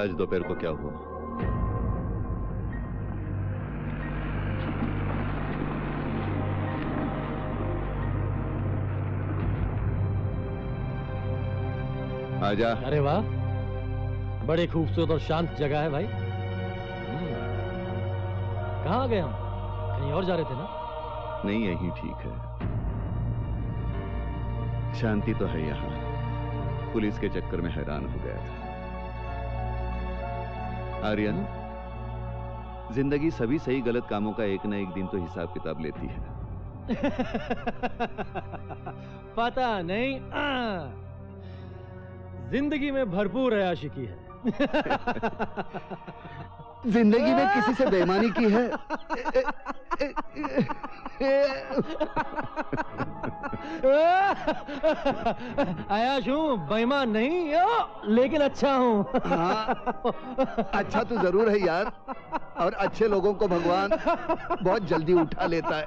आज दोपहर को क्या हुआ? आजा। अरे वाह। बड़े खूबसूरत और शांत जगह है भाई। हम्म। कहाँ आ गए हम? कहीं और जा रहे थे ना? नहीं यही ठीक है। शांति तो है यहाँ। पुलिस के चक्कर में हैरान हो गया था। आर्यन ज़िंदगी सभी सही गलत कामों का एक न एक दिन तो हिसाब किताब लेती है। [laughs] पता नहीं। [clears throat] ज़िंदगी में भरपूर अयाशिकी है। [laughs] ज़िंदगी में किसी से बेईमानी की है? [laughs] [laughs] आयाश हूँ बेईमान नहीं लेकिन अच्छा हूँ अच्छा तो ज़रूर है यार, और अच्छे लोगों को भगवान बहुत जल्दी उठा लेता है।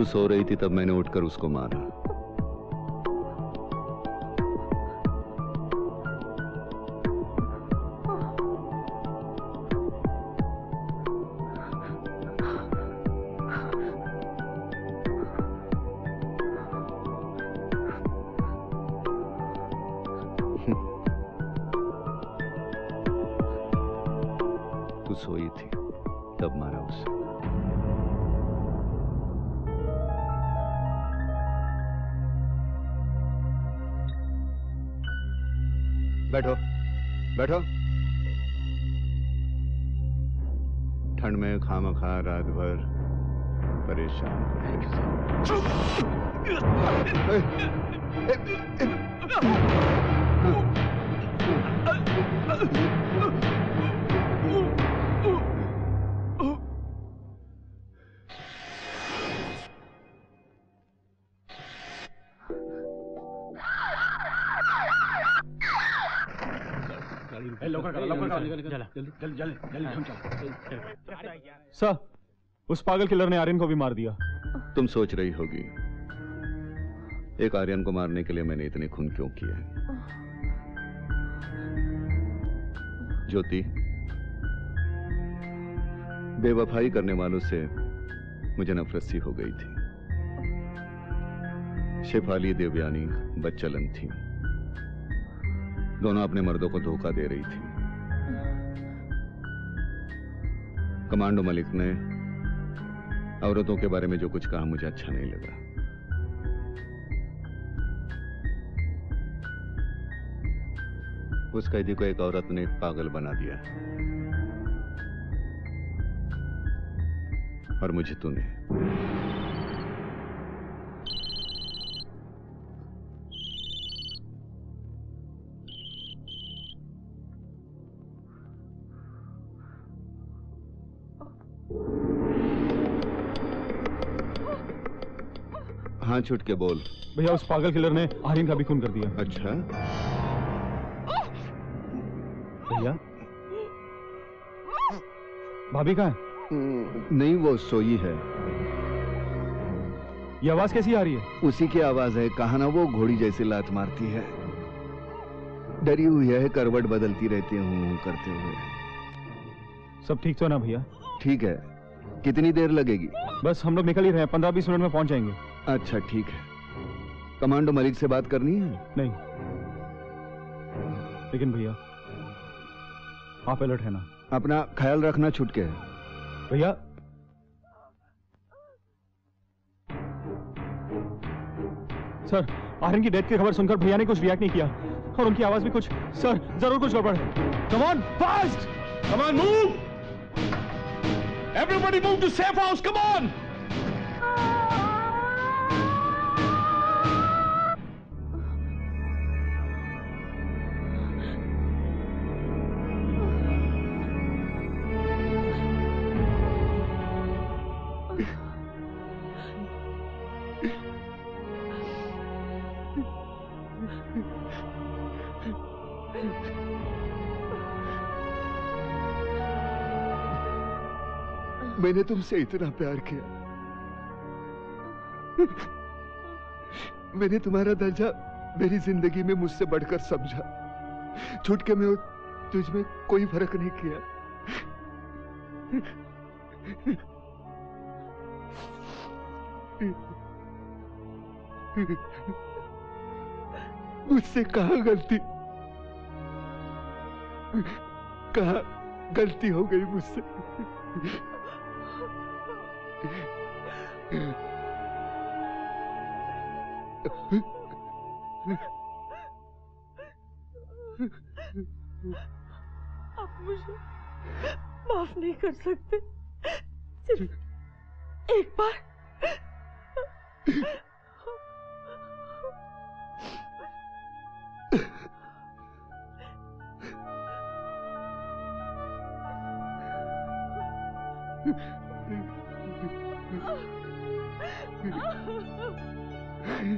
तू सो रही थी तब मैंने उठकर उसको मारा। खा रात भर परेशान सर उस पागल किलर ने आर्यन को भी मार दिया। तुम सोच रही होगी, एक आर्यन को मारने के लिए मैंने इतने खून क्यों किए ज्योति, बेवफाई करने वालों से मुझे नफरत सी हो गई थी। शेफाली, देवयानी, बच्चलन थी। दोनों अपने मर्दों को धोखा दे रही थी। कमांडो मलिक ने औरतों के बारे में जो कुछ कहा मुझे अच्छा नहीं लगा। उस कैदी को एक औरत ने पागल बना दिया और मुझे तूने हाँ छुट के बोल? भैया उस पागल किलर ने आर्यन का भी खून कर दिया। अच्छा। भैया? भाभी कहाँ है? नहीं वो सोई है। ये आवाज़ कैसी आ रही है? उसी की आवाज़ है कहा ना वो घोड़ी जैसी लात मारती है। डरी हुई है करवट बदलती रहती हूँ करते हुए। सब ठीक तो ना भैया? ठीक है। कितनी देर लगेगी? बस हम लोग निकल ही रहे हैं पंद्रह बीस मिनट में पहुँच जाएँगे। अच्छा ठीक है। कमांडो मलिक से बात करनी है? नहीं। लेकिन भैया आप अलर्ट है ना? अपना ख्याल रखना छुटके। है भैया सर आर्यन की डेथ की खबर सुनकर भैया ने कुछ रिएक्ट नहीं किया। और उनकी आवाज़ में कुछ सर ज़रूर कुछ गड़बड़ है। Come on, fast! Come on, move! Everybody move to safe मैंने तुमसे इतना प्यार किया। मैंने तुम्हारा दर्जा मेरी ज़िंदगी में मुझसे बढ़कर समझा। छूट के मैं तुझ में कोई फ़र्क नहीं किया। मुझसे कहा गलती? कहा गलती हो गई मुझसे? आप मुझे माफ़ नहीं कर सकते। सिर्फ़ एक बार। Hmm.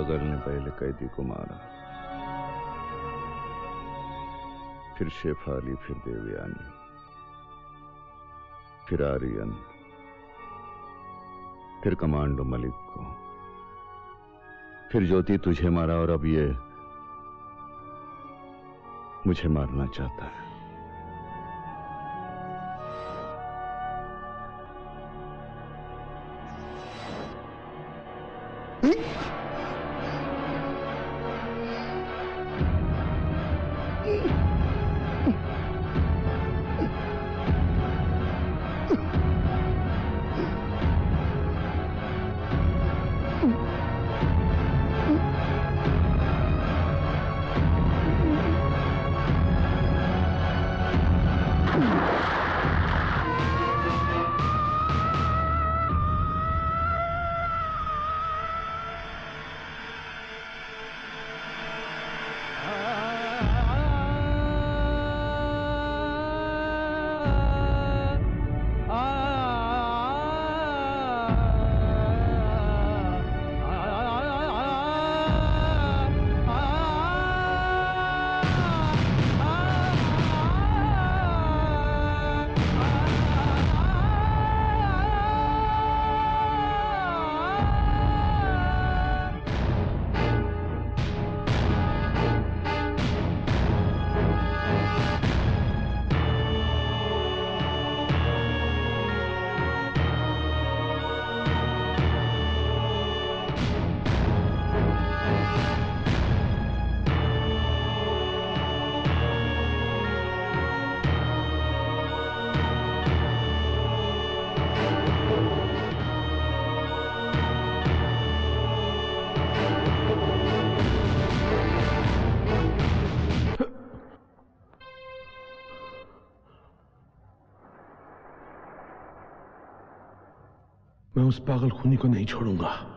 पागल ने पहले कैदी को मारा। फिर शेफाली फिर देवयानी, फिर आर्यन, फिर कमांडो मलिक को। फिर ज्योति तुझे मारा और अब ये मुझे मारना चाहता है। खूनी को नहीं छोड़ूँगा।